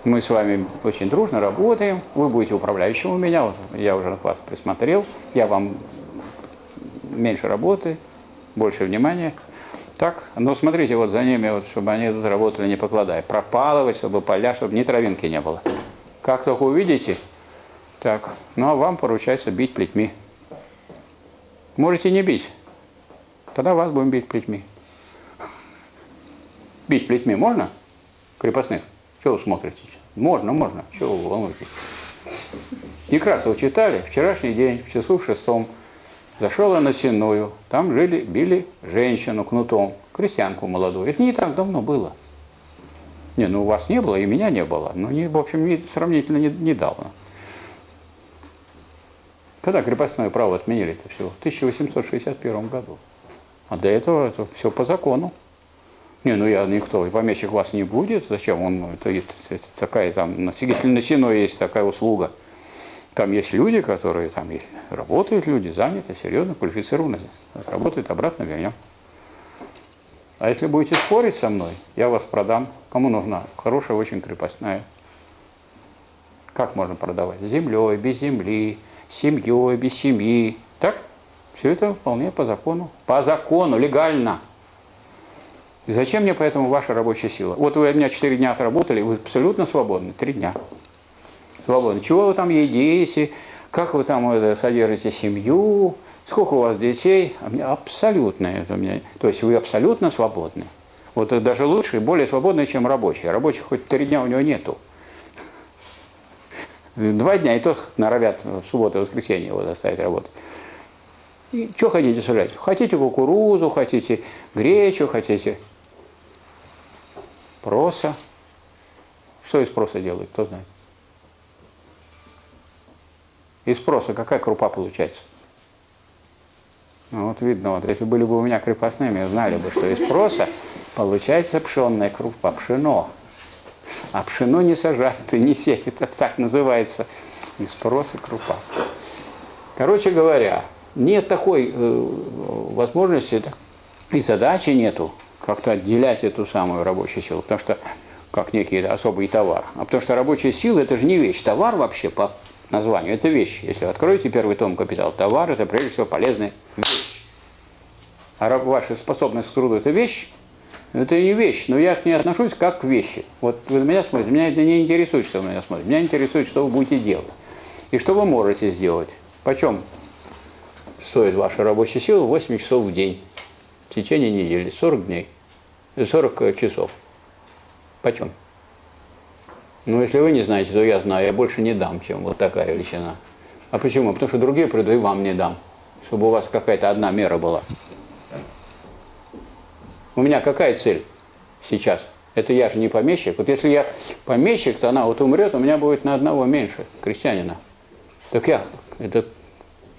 Мы с вами очень дружно работаем. Вы будете управляющим у меня. Я уже вас присмотрел. Я вам меньше работы, больше внимания. Так, но смотрите вот за ними, вот, чтобы они тут работали не покладая. Пропалывать, чтобы поля, чтобы ни травинки не было. Как только увидите, так, ну а вам поручается бить плетьми. Можете не бить, тогда вас будем бить плетьми. Бить плетьми можно? Крепостных? Чего вы смотрите? Можно, можно. Чего вы волнуетесь? Некрасово читали, вчерашний день, в часу в шестом, зашел я на Сенную, там жили, били женщину кнутом, крестьянку молодую. Это не так давно было. Не, ну у вас не было, и меня не было. Но, не, в общем, сравнительно не, недавно. Когда крепостное право отменили это все? В 1861 году. А до этого это все по закону. Не, ну я никто, помещик вас не будет. Зачем он? Это, это, такая там, если на Сино есть такая услуга. Там есть люди, которые там работают, люди заняты, серьезно, квалифицированно. Работают, обратно вернем. А если будете спорить со мной, я вас продам. Кому нужна? Хорошая, очень крепостная. Как можно продавать? Землей, без земли, семьей, без семьи. Так? Все это вполне по закону. По закону, легально. Зачем мне поэтому ваша рабочая сила? Вот вы у меня 4 дня отработали, вы абсолютно свободны. 3 дня. Свободны. Чего вы там едите? Как вы там это, содержите семью? Сколько у вас детей? А мне абсолютно это мне. То есть вы абсолютно свободны. Вот это даже лучше более свободны, чем рабочие. Рабочих хоть три дня у него нету. Два дня и то норовят в субботу и воскресенье его заставить работать. И что хотите сажать? Хотите кукурузу, хотите гречу, хотите проса. Что из проса делают, кто знает? Из проса какая крупа получается? Ну, вот видно, вот если были бы у меня крепостными, знали бы, что из проса получается пшенная крупа, пшено. А пшено не сажают и не сеют, это так называется. Из проса крупа. Короче говоря, нет такой э, возможности и задачи нету как-то отделять эту самую рабочую силу, потому что как некий особый товар. А потому что рабочая сила это же не вещь. Товар вообще по названию это вещь. Если вы откроете первый том капитал, товар это прежде всего полезная вещь. А ваша способность к труду это вещь, это не вещь, но я к ней отношусь как к вещи. Вот вы на меня смотрите, меня это не интересует, что вы на меня смотрите. Меня интересует, что вы будете делать. И что вы можете сделать. Почем стоит ваша рабочая сила 8 часов в день в течение недели, 40 дней, 40 часов. Почем? Ну, если вы не знаете, то я знаю, я больше не дам, чем вот такая величина. А почему? Потому что другие приду и вам не дам, чтобы у вас какая-то одна мера была. У меня какая цель сейчас? Это я же не помещик. Вот если я помещик, то она вот умрет, у меня будет на одного меньше крестьянина. Так я, это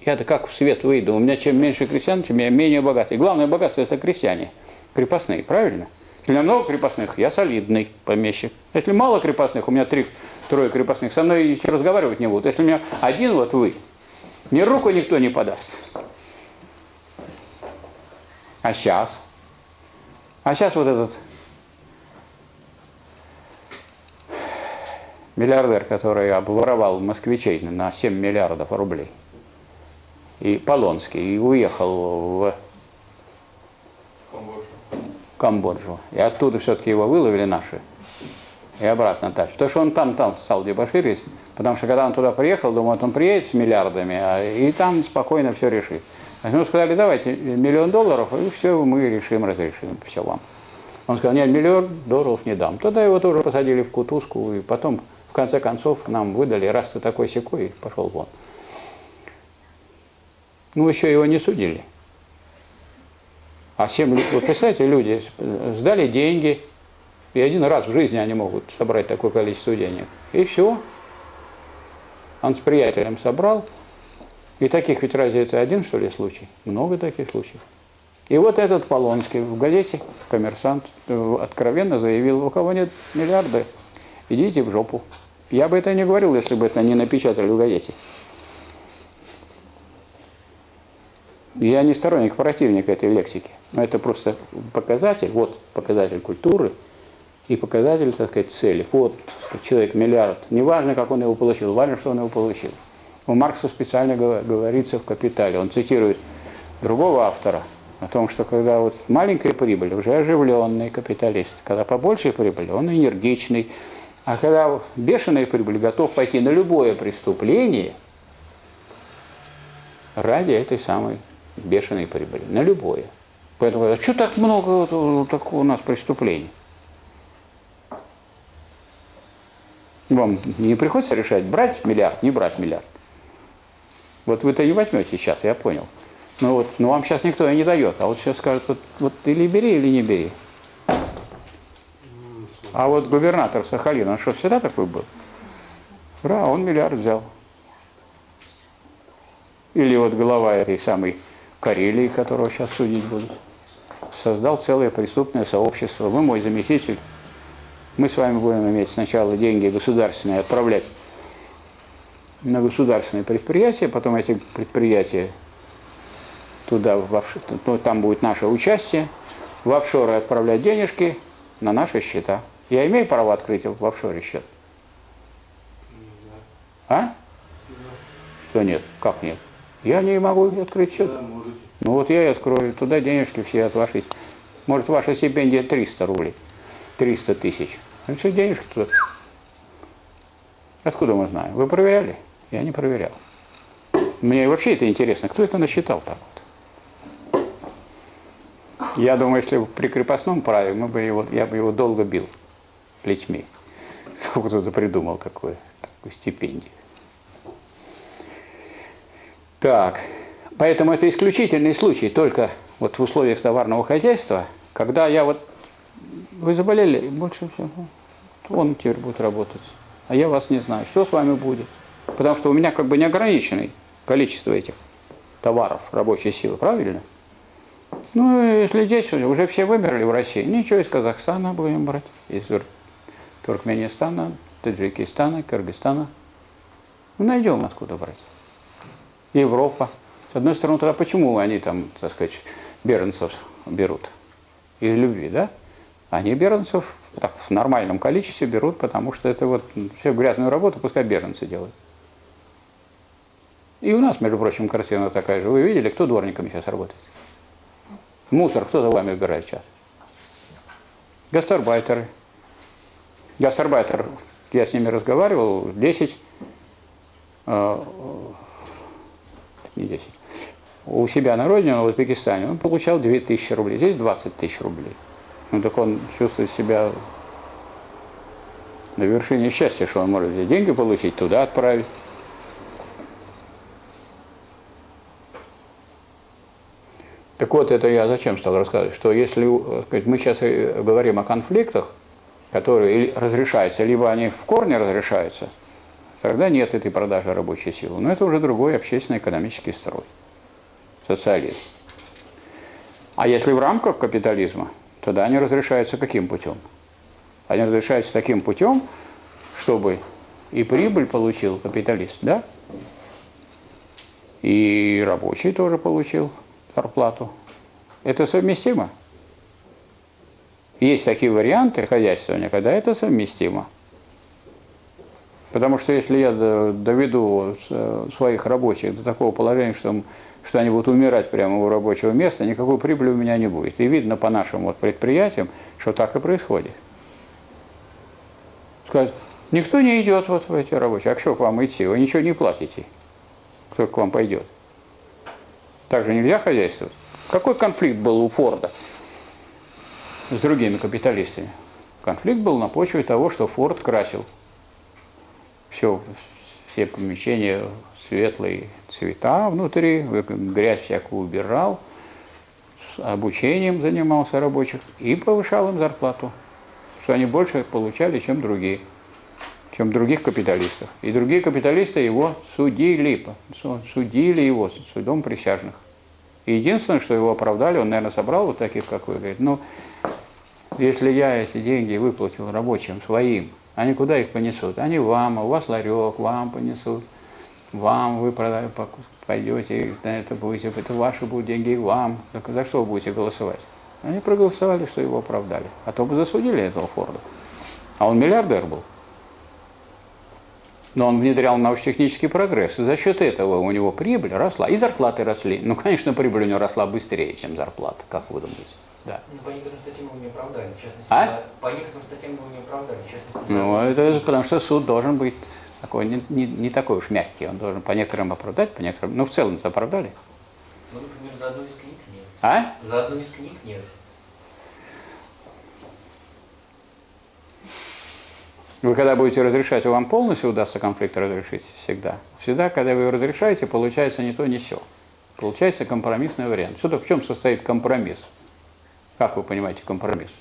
я-то как в свет выйду? У меня чем меньше крестьян, тем я менее богатый. Главное богатство – это крестьяне, крепостные, правильно? Если у меня много крепостных, я солидный помещик. Если мало крепостных, у меня три, трое крепостных, со мной разговаривать не будут. Если у меня один вот вы, мне руку никто не подаст. А сейчас? А сейчас вот этот миллиардер, который обворовал москвичей на 7 миллиардов рублей – и Полонский, и уехал в Камбоджу. И оттуда все-таки его выловили наши. И обратно тащат. Потому что он там, там стал дебоширить. Потому что когда он туда приехал, думал, он приедет с миллиардами, а, и там спокойно все решит. А ему сказали, давайте миллион долларов, и все, мы решим, разрешим, все вам. Он сказал, нет, миллион долларов не дам. Тогда его тоже посадили в кутузку, и потом, в конце концов, нам выдали, раз ты такой секой, пошел вон. Ну, еще его не судили. А всем, вы представляете, люди сдали деньги, и один раз в жизни они могут собрать такое количество денег. И все. Он с приятелем собрал. И таких ведь разве это один, что ли, случай? Много таких случаев. И вот этот Полонский в газете «Коммерсант» откровенно заявил, у кого нет миллиарда, идите в жопу. Я бы это не говорил, если бы это не напечатали в газете. Я не сторонник, противник этой лексики. Но это просто показатель, вот показатель культуры и показатель, так сказать, цели. Вот человек миллиард, неважно, как он его получил, важно, что он его получил. У Маркса специально говорится в «Капитале», он цитирует другого автора о том, что когда вот маленькая прибыль, уже оживленный капиталист, когда побольше прибыль, он энергичный, а когда бешеная прибыль, готов пойти на любое преступление ради этой самой бешеной прибыли, на любое. Поэтому, а что так много вот, вот, так у нас преступлений? Вам не приходится решать, брать миллиард, не брать миллиард. Вот вы-то и возьмете сейчас, я понял. Ну вот, но вам сейчас никто и не дает. А вот сейчас скажут, вот, вот или бери, или не бери. А вот губернатор Сахалина, он что, всегда такой был? Ура, он миллиард взял. Или вот глава этой самой Карелии, которого сейчас судить будут. Создал целое преступное сообщество. Вы мой заместитель. Мы с вами будем иметь сначала деньги государственные отправлять на государственные предприятия, потом эти предприятия туда, в офшор, ну, там будет наше участие, в офшоры отправлять денежки на наши счета. Я имею право открыть в офшоре счет? А? Что нет? Как нет? Я не могу открыть счет. Да, можете. Ну вот я и открою, туда денежки все от вашей. Может, ваша стипендия 300 рублей, 300 тысяч. А все денежки туда. Откуда мы знаем? Вы проверяли? Я не проверял. Мне вообще это интересно, кто это насчитал так вот? Я думаю, если при крепостном праве, мы бы его, я бы его долго бил плетьми. Сколько кто-то придумал такое, такую стипендию. Так, поэтому это исключительный случай, только вот в условиях товарного хозяйства, когда я вот, вы заболели, больше всего, он теперь будет работать, а я вас не знаю, что с вами будет? Потому что у меня как бы неограниченное количество этих товаров, рабочей силы, правильно? Ну, если здесь уже все вымерли в России, ничего, из Казахстана будем брать, из Туркменистана, Таджикистана, Кыргызстана. Ну, найдем откуда брать. Европа. С одной стороны, тогда почему они там, так сказать, бернцев берут? Из любви, да? Они бернцев так, в нормальном количестве берут, потому что это вот все грязную работу пускай беженцы делают. И у нас, между прочим, картина такая же. Вы видели, кто дворниками сейчас работает? Мусор кто за вами убирает сейчас? Гастарбайтеры. Гастарбайтер, я с ними разговаривал, 10, э, не 10, у себя на родине, в Узбекистане, он получал 2000 рублей, здесь 20 тысяч рублей. Ну так он чувствует себя на вершине счастья, что он может деньги получить, туда отправить. Так вот, это я зачем стал рассказывать, что если сказать, мы сейчас говорим о конфликтах, которые разрешаются, либо они в корне разрешаются, тогда нет этой продажи рабочей силы. Но это уже другой общественно-экономический строй, социализм. А если в рамках капитализма, тогда они разрешаются каким путем? Они разрешаются таким путем, чтобы и прибыль получил капиталист, да? И рабочий тоже получил зарплату. Это совместимо. Есть такие варианты хозяйствования, когда это совместимо. Потому что если я доведу своих рабочих до такого положения, что что они будут умирать прямо у рабочего места, никакой прибыли у меня не будет. И видно по нашим вот предприятиям, что так и происходит. Сказать, никто не идет вот в эти рабочие. А что к вам идти? Вы ничего не платите. Кто к вам пойдет? Так же нельзя хозяйствовать. Какой конфликт был у Форда с другими капиталистами? Конфликт был на почве того, что Форд красил все, все помещения светлые цвета внутри, грязь всякую убирал, обучением занимался рабочих и повышал им зарплату, что они больше получали, чем другие, чем других капиталистов. И другие капиталисты его судили, судили его судом присяжных. Единственное, что его оправдали, он, наверное, собрал вот таких, как вы, говорит, ну, если я эти деньги выплатил рабочим своим, они куда их понесут? Они вам, а у вас ларек, вам понесут, вам вы пойдете, на это будете, это ваши будут деньги, вам. За что вы будете голосовать? Они проголосовали, что его оправдали. А то бы засудили этого Форда. А он миллиардер был. Но он внедрял научно-технический прогресс. И за счет этого у него прибыль росла. И зарплаты росли. Ну, конечно, прибыль у него росла быстрее, чем зарплата, как вы думаете. Да. Ну, по некоторым статьям его не оправдали, в частности. А? По некоторым статьям его не оправдали, в частности. Ну, это потому что суд должен быть такой, не, не, не такой уж мягкий. Он должен по некоторым оправдать, по некоторым. Ну, в целом это оправдали. Ну, например, за одну из книг нет. А? За одну из книг нет. Вы когда будете разрешать, вам полностью удастся конфликт разрешить всегда. Всегда, когда вы его разрешаете, получается не то, не все. Получается компромиссный вариант. Что-то в чем состоит компромисс? Как вы понимаете компромисс?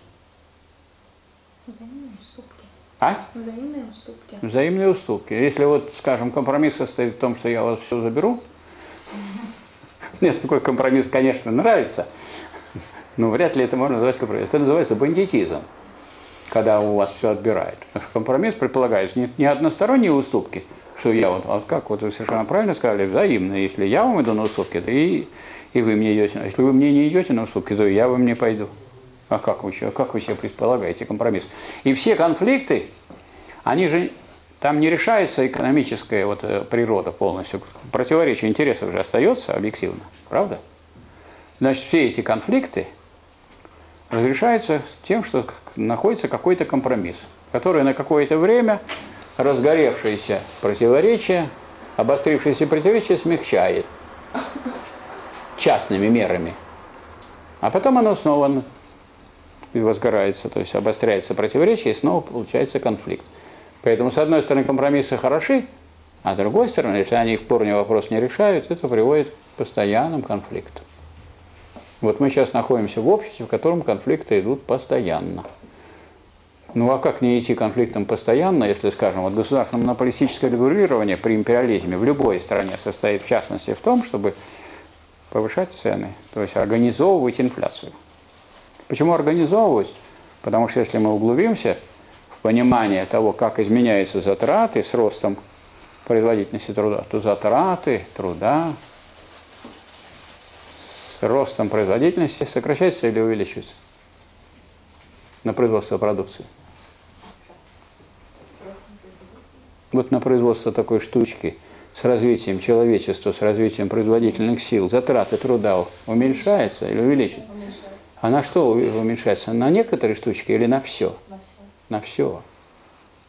Взаимные уступки. А? Взаимные уступки. Взаимные уступки. Если вот, скажем, компромисс состоит в том, что я у вас все заберу, нет, такой компромисс, конечно, нравится, но вряд ли это можно назвать компромиссом. Это называется бандитизм, когда у вас все отбирают. Компромисс предполагает не, не односторонние уступки, что я вот, а как вот вы совершенно правильно сказали, взаимно. Если я вам иду на уступки, то и, и вы мне идете. А если вы мне не идете на уступки, то я вам не пойду. А как вы, а как вы себе предполагаете компромисс? И все конфликты, они же, там не решается экономическая вот э, природа полностью. Противоречие интересов же остается объективно, правда? Значит, все эти конфликты разрешаются тем, что находится какой-то компромисс, который на какое-то время разгоревшееся противоречие, обострившееся противоречие смягчает частными мерами. А потом оно снова возгорается, то есть обостряется противоречие, и снова получается конфликт. Поэтому, с одной стороны, компромиссы хороши, а с другой стороны, если они их корни вопрос не решают, это приводит к постоянным конфликтам. Вот мы сейчас находимся в обществе, в котором конфликты идут постоянно. Ну а как не идти конфликтам постоянно, если, скажем, вот государственное монополистическое регулирование при империализме в любой стране состоит в частности в том, чтобы повышать цены, то есть организовывать инфляцию. Почему организовывать? Потому что если мы углубимся в понимание того, как изменяются затраты с ростом производительности труда, то затраты труда с ростом производительности сокращаются или увеличиваются на производство продукции. Вот на производство такой штучки с развитием человечества, с развитием производительных сил, затраты труда уменьшаются или увеличиваются? А на что уменьшается? На некоторые штучки или на все? На все. На все.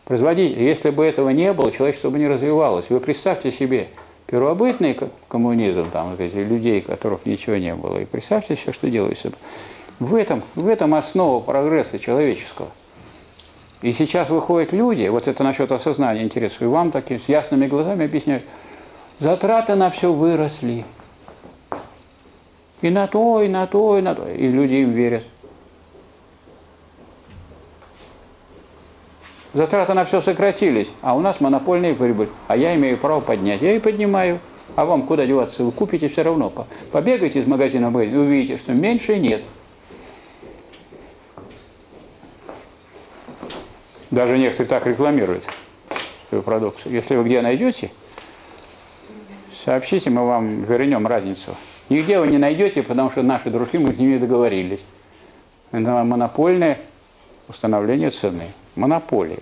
Производить, если бы этого не было, человечество бы не развивалось. Вы представьте себе первобытный коммунизм, там, эти людей, которых ничего не было, и представьте себе, что делается. В этом, в этом основа прогресса человеческого. И сейчас выходят люди, вот это насчет осознания интересов, и вам таким с ясными глазами объясняют, затраты на все выросли. И на то, и на то, и на то. И люди им верят. Затраты на все сократились, а у нас монопольная прибыль. А я имею право поднять. Я и поднимаю. А вам куда деваться? Вы купите все равно. Побегайте из магазина и увидите, что меньше нет. Даже некоторые так рекламируют свою продукцию. Если вы где найдете, сообщите, мы вам вернем разницу. Нигде вы не найдете, потому что наши дружки, мы с ними договорились. Это монопольное установление цены. Монополия.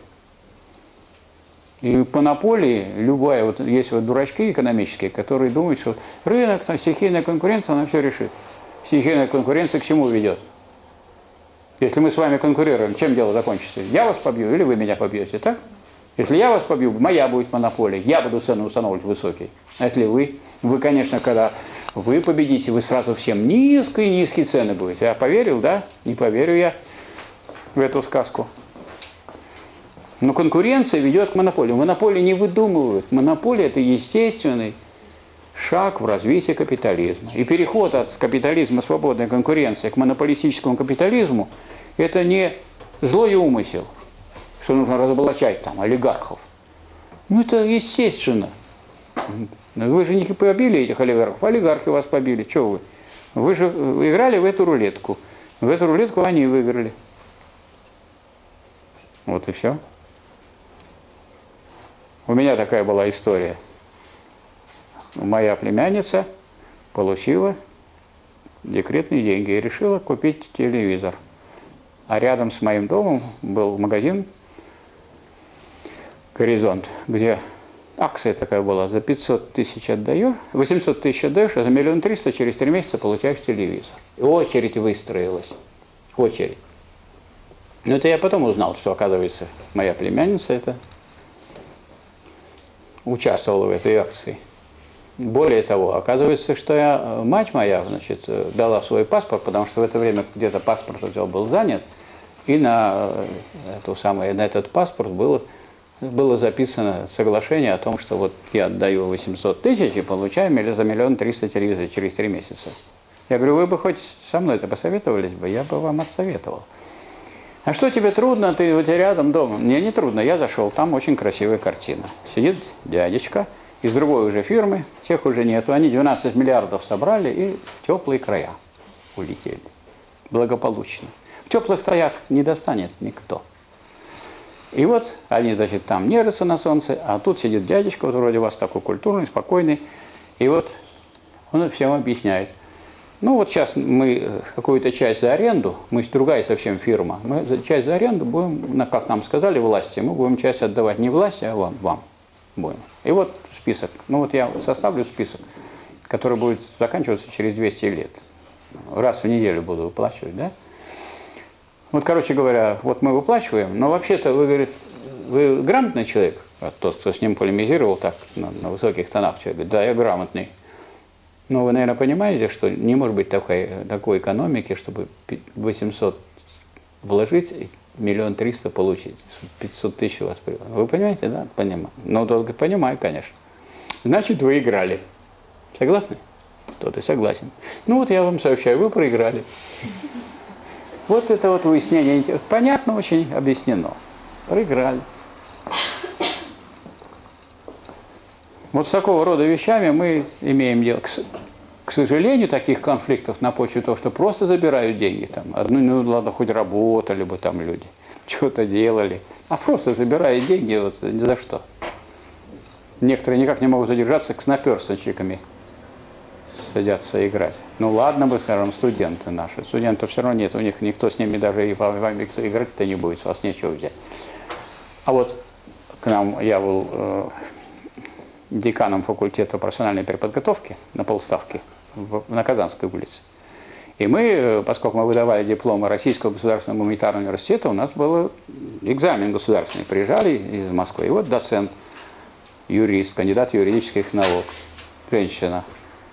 И монополии, любая, вот есть вот дурачки экономические, которые думают, что рынок, там, стихийная конкуренция, она все решит. Стихийная конкуренция к чему ведет? Если мы с вами конкурируем, чем дело закончится? Я вас побью или вы меня побьете, так? Если я вас побью, моя будет монополия, я буду цену устанавливать высокий. А если вы, вы, конечно, когда вы победите, вы сразу всем низкие-низкие цены будете. Я поверил, да? Не поверю я в эту сказку. Но конкуренция ведет к монополии. Монополии не выдумывают. Монополия – это естественный шаг в развитии капитализма. И переход от капитализма свободной конкуренции к монополистическому капитализму – это не злой умысел, что нужно разоблачать там олигархов. Ну, это естественно. Вы же не побили этих олигархов, олигархи вас побили. Чего вы? Вы же играли в эту рулетку. В эту рулетку они выиграли. Вот и все. У меня такая была история. Моя племянница получила декретные деньги и решила купить телевизор. А рядом с моим домом был магазин «Горизонт», где акция такая была, за 500 тысяч отдаешь, 800 тысяч отдаешь, а за миллион триста через три месяца получаешь телевизор. И очередь выстроилась. Очередь. Но это я потом узнал, что, оказывается, моя племянница это участвовала в этой акции. Более того, оказывается, что я, мать моя, значит, дала свой паспорт, потому что в это время где-то паспорт у был занят, и на, эту самую, на этот паспорт было, было записано соглашение о том, что вот я отдаю 800 тысяч и получаю за миллион триста телевизоров через три месяца. Я говорю, вы бы хоть со мной это посоветовались бы, я бы вам отсоветовал. А что тебе трудно, ты вот рядом дома? Мне не трудно, я зашел, там очень красивая картина. Сидит дядечка из другой уже фирмы, тех уже нету, они 12 миллиардов собрали и в теплые края улетели. Благополучно. В теплых краях не достанет никто. И вот они, значит, там нежатся на солнце, а тут сидит дядечка, вот вроде вас такой культурный, спокойный, и вот он всем объясняет. Ну вот сейчас мы какую-то часть за аренду, мы другая совсем фирма, мы часть за аренду будем, как нам сказали власти, мы будем часть отдавать не власти, а вам, вам будем. И вот список. Ну вот я составлю список, который будет заканчиваться через 200 лет. Раз в неделю буду выплачивать, да? Вот, короче говоря, вот мы выплачиваем, но вообще-то вы, говорит, вы грамотный человек, а тот, кто с ним полемизировал так на, на высоких тонах, человек говорит, да, я грамотный. Но вы, наверное, понимаете, что не может быть такой, такой экономики, чтобы 800 вложить, миллион триста получить, 500 тысяч у вас Вы понимаете, да? Понимаю. Ну, только понимаю, конечно. Значит, вы играли. Согласны? Тот и согласен. Ну вот я вам сообщаю, вы проиграли. Вот это вот выяснение. Понятно очень объяснено. Проиграли. Вот с такого рода вещами мы имеем дело. К, сожалению, таких конфликтов на почве того, что просто забирают деньги. Там, одну, ну ладно, хоть работали бы там люди, (laughs) что-то делали. А просто забирают деньги вот ни за что. Некоторые никак не могут задержаться к снаперсточниками садятся играть. Ну ладно бы, скажем, студенты наши. Студентов все равно нет, у них никто с ними даже и вами играть-то не будет, с вас нечего взять. А вот к нам я был э, деканом факультета профессиональной переподготовки на полставки в, на Казанской улице. И мы, э, поскольку мы выдавали дипломы Российского государственного гуманитарного университета, у нас был экзамен государственный. Приезжали из Москвы. И вот доцент, юрист, кандидат юридических наук, женщина,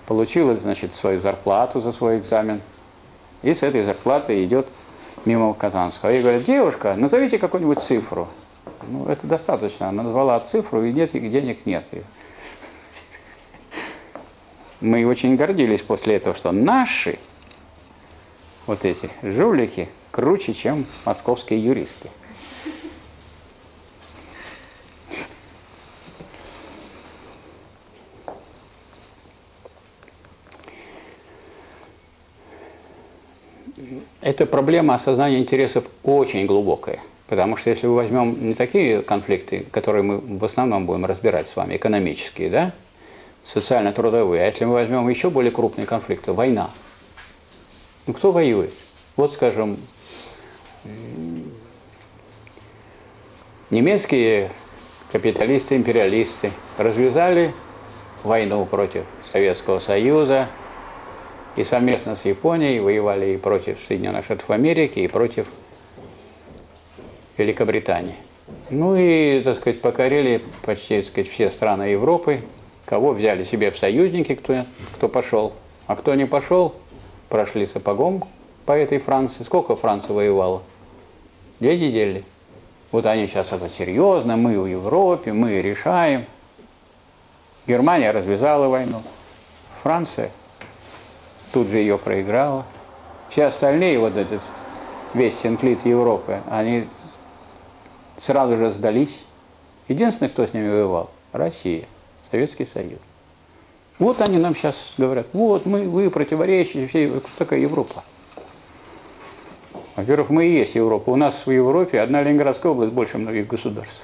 получила, значит, свою зарплату за свой экзамен. И с этой зарплаты идет мимо Казанского. И говорит, девушка, назовите какую-нибудь цифру. Ну, это достаточно. Она назвала цифру, и нет, и денег нет мы очень гордились после этого, что наши вот эти жулики круче, чем московские юристы. Эта проблема осознания интересов очень глубокая. Потому что если мы возьмем не такие конфликты, которые мы в основном будем разбирать с вами, экономические, да, социально-трудовые. А если мы возьмем еще более крупные конфликты, война. Ну кто воюет? Вот, скажем, немецкие капиталисты, империалисты развязали войну против Советского Союза и совместно с Японией воевали и против Соединенных Штатов Америки, и против Великобритании. Ну и, так сказать, покорили почти, так сказать, все страны Европы, кого взяли себе в союзники, кто, кто пошел. А кто не пошел, прошли сапогом по этой Франции. Сколько Франция воевала? Две недели. Вот они сейчас это серьезно, мы в Европе, мы решаем. Германия развязала войну. Франция тут же ее проиграла. Все остальные, вот этот весь синклит Европы, они сразу же сдались. Единственный, кто с ними воевал, Россия, Советский Союз. Вот они нам сейчас говорят, вот мы, вы противоречите, все, такая Европа? Во-первых, мы и есть Европа. У нас в Европе одна Ленинградская область больше многих государств.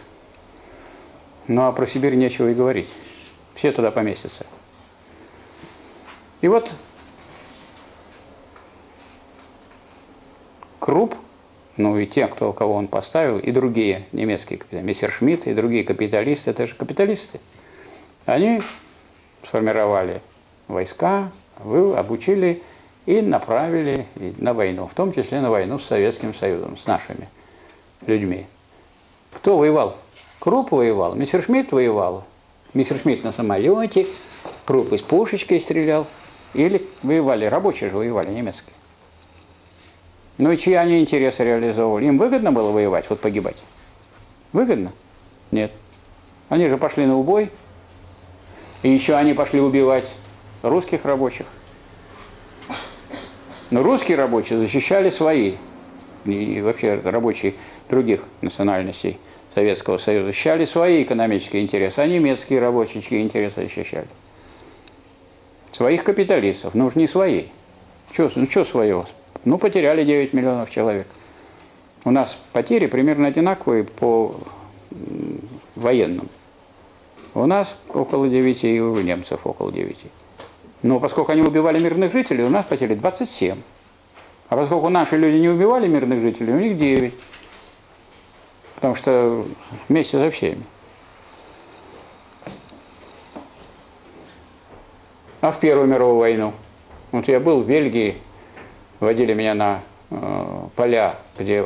Ну а про Сибирь нечего и говорить. Все туда поместятся. И вот Круп, ну и те, кто, кого он поставил, и другие немецкие капиталисты, Мессершмитт и другие капиталисты, это же капиталисты, они сформировали войска, вы обучили и направили на войну, в том числе на войну с Советским Союзом, с нашими людьми. Кто воевал? Круп воевал, Мессершмитт воевал. Мессершмитт на самолете, Круп из пушечкой стрелял. Или воевали, рабочие же воевали, немецкие. Ну и чьи они интересы реализовывали? Им выгодно было воевать, вот погибать? Выгодно? Нет. Они же пошли на убой. И еще они пошли убивать русских рабочих. Но русские рабочие защищали свои, и вообще рабочие других национальностей Советского Союза, защищали свои экономические интересы, а немецкие рабочие чьи интересы защищали? Своих капиталистов, ну уж не свои. Что, ну что своего? Ну, потеряли 9 миллионов человек. У нас потери примерно одинаковые по военным. У нас около 9, и у немцев около 9. Но поскольку они убивали мирных жителей, у нас потери 27. А поскольку наши люди не убивали мирных жителей, у них 9. Потому что вместе со всеми. А в Первую мировую войну? Вот я был в Бельгии, водили меня на э, поля, где э,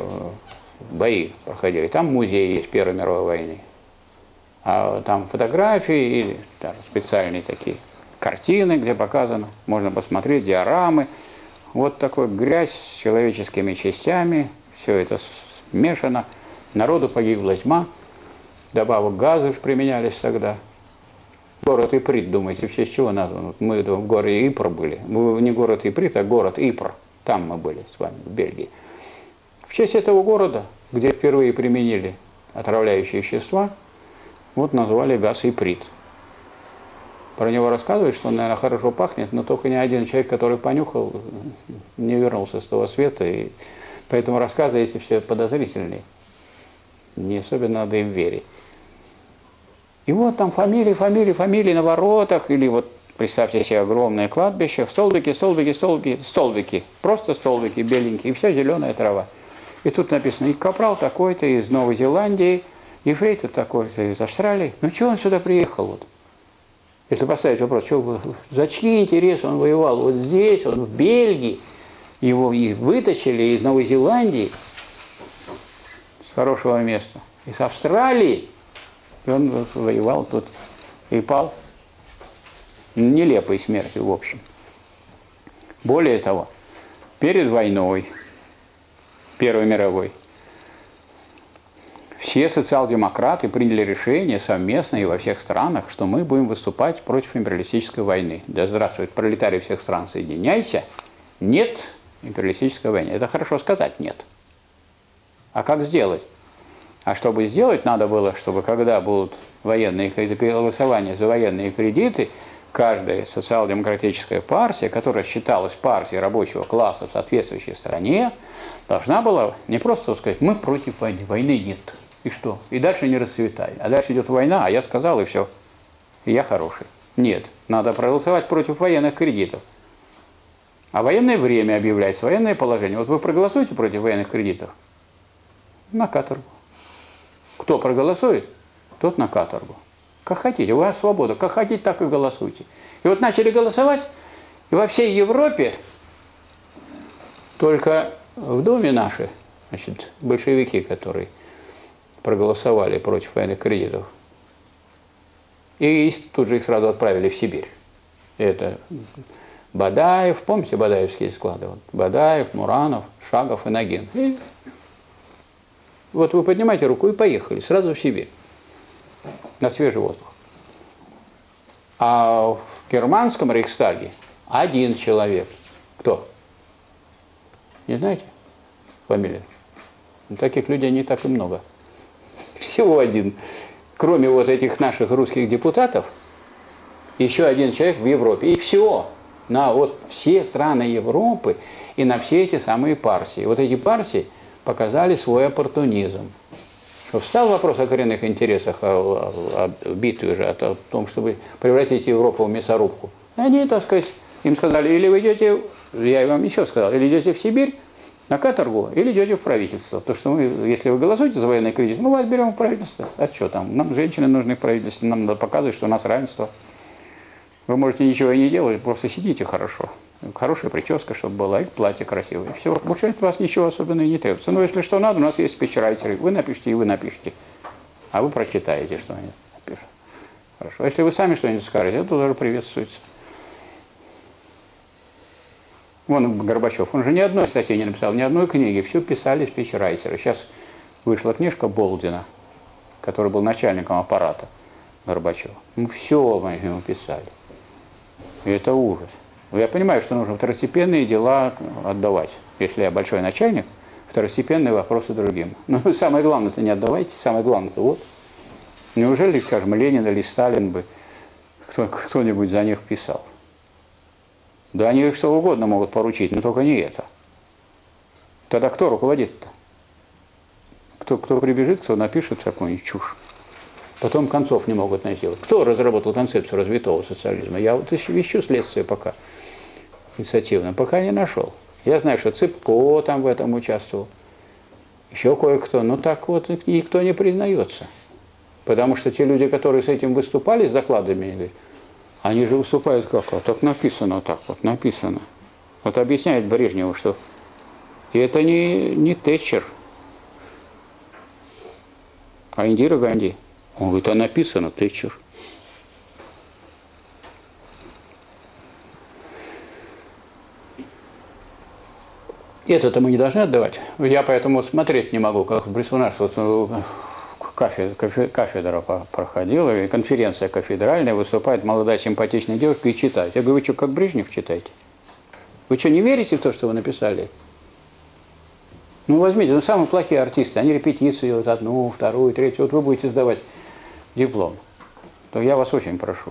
бои проходили. Там музей есть Первой мировой войны. А там фотографии или да, специальные такие картины, где показано, можно посмотреть, диорамы. Вот такой грязь с человеческими частями, все это смешано. Народу погибла тьма, добавок газов применялись тогда. Город Иприт, думаете, в честь чего назван? Мы в городе Ипр были. Мы не город Иприт, а город Ипр. Там мы были с вами, в Бельгии. В честь этого города, где впервые применили отравляющие вещества, вот назвали газ Иприт – про него рассказывают, что он, наверное, хорошо пахнет, но только ни один человек, который понюхал, не вернулся с того света. И поэтому рассказы эти все подозрительные. Не особенно надо им верить. И вот там фамилии, фамилии, фамилии на воротах, или вот представьте себе огромное кладбище, столбики, столбики, столбики, столбики, просто столбики беленькие, и вся зеленая трава. И тут написано, и капрал такой-то из Новой Зеландии, ефрейтор такой-то из Австралии. Ну, что он сюда приехал вот? Если поставить вопрос, что, за чьи интересы он воевал, вот здесь, он в Бельгии, его и вытащили из Новой Зеландии, с хорошего места, из Австралии, и он воевал тут и пал нелепой смертью, в общем. Более того, перед войной, Первой мировой, все социал-демократы приняли решение совместно и во всех странах, что мы будем выступать против империалистической войны. Да здравствует пролетарии всех стран, соединяйся. Нет империалистической войны. Это хорошо сказать «нет». А как сделать? А чтобы сделать, надо было, чтобы когда будут военные голосования за военные кредиты, каждая социал-демократическая партия, которая считалась партией рабочего класса в соответствующей стране, должна была не просто сказать «мы против войны, войны нет», и что? И дальше не расцветай. А дальше идет война, а я сказал, и все. И я хороший. Нет, надо проголосовать против военных кредитов. А военное время объявляется, военное положение. Вот вы проголосуете против военных кредитов? На каторгу. Кто проголосует? тот на каторгу. Как хотите, у вас свобода, как хотите, так и голосуйте. И вот начали голосовать, и во всей Европе только в Думе наши, значит, большевики, которые проголосовали против военных кредитов, и тут же их сразу отправили в Сибирь. Это Бадаев, помните Бадаевские склады? Вот Бадаев, Муранов, Шагов и Нагин. И вот вы поднимаете руку и поехали сразу в Сибирь на свежий воздух. А в германском Рейхстаге один человек. Кто? Не знаете фамилию? Ну, таких людей не так и много. Всего один. Кроме вот этих наших русских депутатов, еще один человек в Европе. И все. На вот все страны Европы и на все эти самые партии. Вот эти партии показали свой оппортунизм. Что встал вопрос о коренных интересах, о, о, о битве уже, о том, чтобы превратить Европу в мясорубку. Они, так сказать, им сказали, или вы идете, я вам еще сказал, или идете в Сибирь на каторгу, или идете в правительство. То, что мы, если вы голосуете за военный кредит, мы вас берем в правительство. А что там? Нам женщины нужны в правительстве, нам надо показывать, что у нас равенство. Вы можете ничего и не делать, просто сидите хорошо. Хорошая прическа, чтобы была, и платье красивое. Все, больше от вас ничего особенного не требуется. Но если что надо, у нас есть спичрайтеры. Вы напишите, и вы напишите. А вы прочитаете, что они напишут. Хорошо. А если вы сами что-нибудь скажете, это тоже приветствуется. Вон Горбачев, он же ни одной статьи не написал, ни одной книги, все писали спичрайтеры. Сейчас вышла книжка Болдина, который был начальником аппарата Горбачева. Ну, все мы ему писали. И это ужас. Я понимаю, что нужно второстепенные дела отдавать. Если я большой начальник, второстепенные вопросы другим. Но (laughs) самое главное-то не отдавайте, самое главное-то вот. Неужели, скажем, Ленин или Сталин бы кто-нибудь за них писал? Да они что угодно могут поручить, но только не это. Тогда кто руководит-то? Кто, кто прибежит, кто напишет такую чушь? Потом концов не могут найти. Кто разработал концепцию развитого социализма? Я вот ищу следствие пока инициативно, пока не нашел. Я знаю, что Цыпко там в этом участвовал, еще кое-кто, но так вот никто не признается. Потому что те люди, которые с этим выступали, с докладами, они же выступают как? Вот так написано, так вот написано. Вот объясняет Брежневу, что и это не, не Тэтчер, а Индира Ганди. Он говорит, а написано Тэтчер. Это-то мы не должны отдавать. Я поэтому смотреть не могу, как Брисунаш, вот ну, кафедра, проходила, и конференция кафедральная, выступает молодая симпатичная девушка и читает. Я говорю, вы что, как Брежнев читаете? Вы что, не верите в то, что вы написали? Ну, возьмите, ну, самые плохие артисты, они репетицию делают одну, вторую, третью. Вот вы будете сдавать диплом, то я вас очень прошу,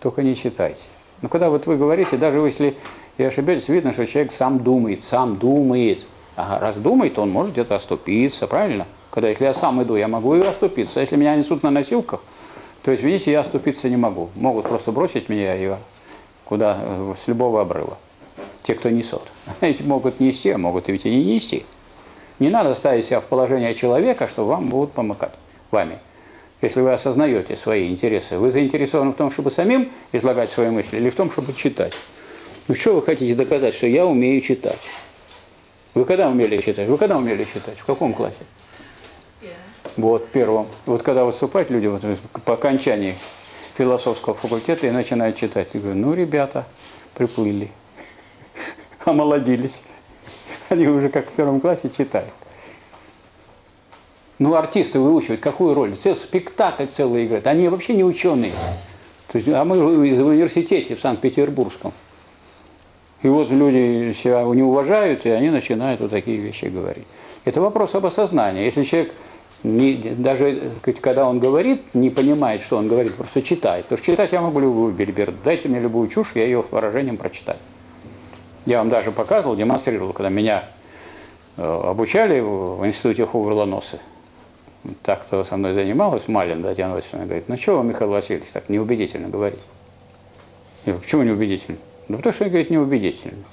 только не читайте. Но когда вот вы говорите, даже если и ошибетесь, видно, что человек сам думает, сам думает. Ага, раз думает, он может где-то оступиться, правильно? Когда если я сам иду, я могу и оступиться. Если меня несут на носилках, то есть, видите, я оступиться не могу. Могут просто бросить меня и куда, с любого обрыва. Те, кто несут. (laughs) Эти могут нести, а могут ведь и не нести. Не надо ставить себя в положение человека, что вам будут помыкать вами. Если вы осознаете свои интересы, вы заинтересованы в том, чтобы самим излагать свои мысли или в том, чтобы читать. Ну что вы хотите доказать, что я умею читать? Вы когда умели читать? Вы когда умели читать? В каком классе? Вот, в первом. Вот когда выступают люди вот, по окончании философского факультета и начинают читать. Я говорю, ну, ребята, приплыли, (laughs) омолодились. Они уже как в первом классе читают. Ну, артисты выучивают какую роль? Целый спектакль целый играют. Они вообще не ученые. То есть, а мы в университете в Санкт-Петербургском. И вот люди себя не уважают, и они начинают вот такие вещи говорить. Это вопрос об осознании. Если человек, не, даже когда он говорит, не понимает, что он говорит, просто читает. Потому что читать я могу любую бербер. Дайте мне любую чушь, я ее выражением прочитаю. Я вам даже показывал, демонстрировал, когда меня э, обучали в институте Хуверлоносы. Так, кто со мной занималась, Малин Татьяна Васильевна, говорит, ну что вы, Михаил Васильевич, так неубедительно говорить? Я говорю, почему неубедительно? Ну, потому что он говорит неубедительно.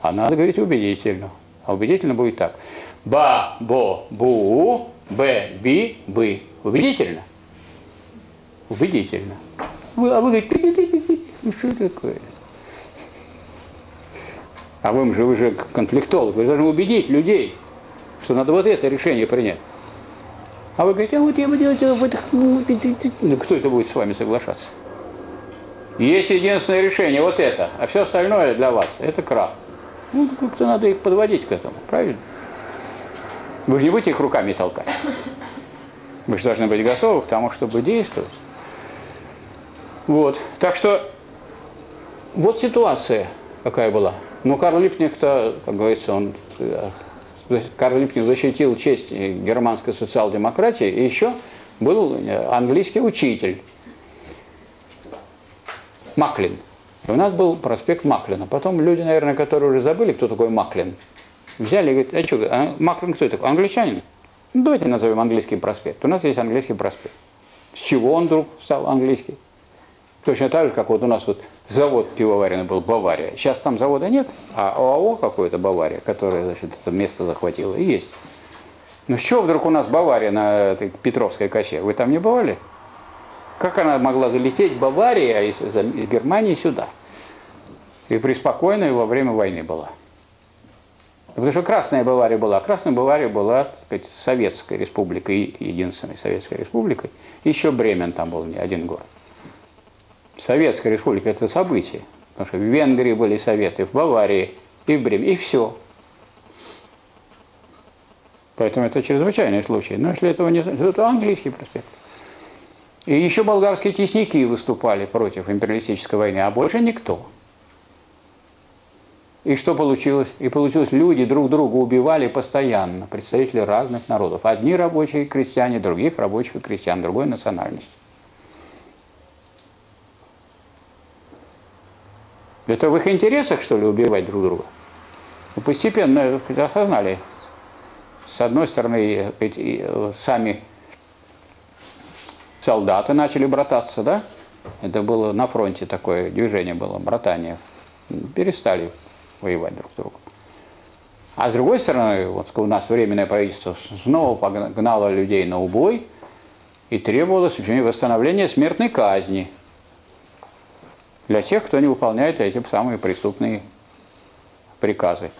А надо говорить убедительно. А убедительно будет так. Ба, бо, бу, б, би, бы. Убедительно? убедительно. Вы, а вы говорите, ну что такое? А вы же, вы же конфликтолог, вы должны убедить людей, что надо вот это решение принять. А вы говорите, а вот я бы делать это в этих... Ну, ну, кто это будет с вами соглашаться? Есть единственное решение, вот это, а все остальное для вас, это крах. Ну, как-то надо их подводить к этому, правильно? Вы же не будете их руками толкать. Вы же должны быть готовы к тому, чтобы действовать. Вот. Так что вот ситуация какая была. Но Карл Липкнехт, как говорится, он э, Карл Липкнехт защитил честь германской социал-демократии, и еще был английский учитель Маклин. У нас был проспект Маклина. Потом люди, наверное, которые уже забыли, кто такой Маклин, взяли и говорят, а что, а Маклин кто такой? Англичанин? Ну, давайте назовем английский проспект. У нас есть английский проспект. С чего он вдруг стал английский? Точно так же, как вот у нас вот завод пивоваренный был Бавария. Сейчас там завода нет, а ОАО какое-то Бавария, которое, значит, это место захватило, и есть. Ну с чего вдруг у нас Бавария на этой Петровской косе? Вы там не бывали? Как она могла залететь, Бавария, из, из Германии сюда? И преспокойно во время войны была. Потому что Красная Бавария была. Красная Бавария была, так сказать, Советской Республикой, единственной Советской Республикой. Еще Бремен там был не один город. Советская Республика – это событие. Потому что в Венгрии были советы, в Баварии и в Бремене, и все. Поэтому это чрезвычайный случай. Но если этого не это английский проспект. И еще болгарские тесники выступали против империалистической войны, а больше никто. И что получилось? И получилось, люди друг друга убивали постоянно, представители разных народов. Одни рабочие крестьяне, других рабочих крестьян, другой национальности. Это в их интересах, что ли, убивать друг друга? И постепенно осознали. С одной стороны, сами солдаты начали брататься, да? Это было на фронте такое движение было, братание. Перестали воевать друг с другом. А с другой стороны, вот у нас временное правительство снова погнало людей на убой и требовалось восстановления смертной казни для тех, кто не выполняет эти самые преступные приказы.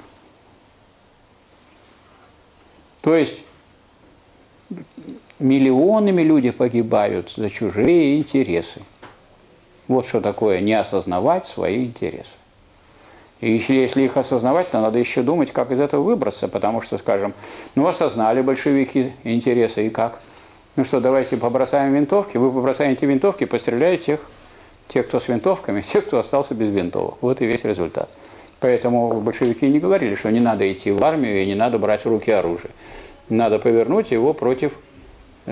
То есть миллионами люди погибают за чужие интересы. Вот что такое не осознавать свои интересы. И если, их осознавать, то надо еще думать, как из этого выбраться, потому что, скажем, ну осознали большевики интересы, и как? Ну что, давайте побросаем винтовки, вы побросаете винтовки, постреляете тех, тех, кто с винтовками, (laughs) тех, кто остался без винтовок. Вот и весь результат. Поэтому большевики не говорили, что не надо идти в армию и не надо брать в руки оружие. Надо повернуть его против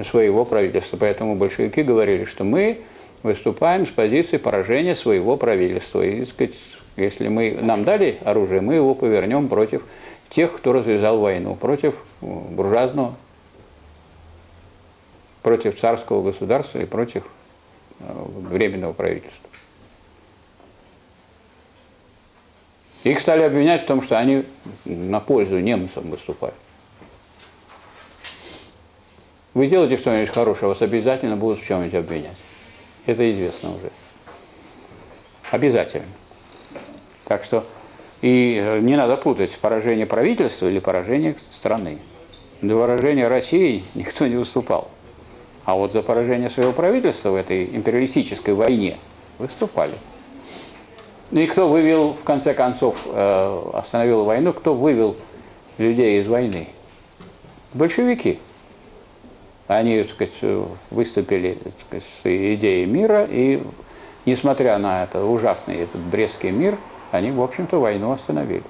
своего правительства. Поэтому большевики говорили, что мы выступаем с позиции поражения своего правительства. И, сказать, если мы, нам дали оружие, мы его повернем против тех, кто развязал войну, против э, буржуазного, против царского государства и против э, временного правительства. Их стали обвинять в том, что они на пользу немцам выступают. Вы сделаете что-нибудь хорошее, вас обязательно будут в чем-нибудь обвинять. Это известно уже. Обязательно. Так что и э, не надо путать поражение правительства или поражение страны. До поражения России (laughs) никто не выступал. А вот за поражение своего правительства в этой империалистической войне выступали. Ну и кто вывел, в конце концов, э, остановил войну, кто вывел людей из войны? Большевики. Они, так сказать, выступили так сказать, с идеей мира, и несмотря на это ужасный этот Брестский мир – они, в общем-то, войну остановили.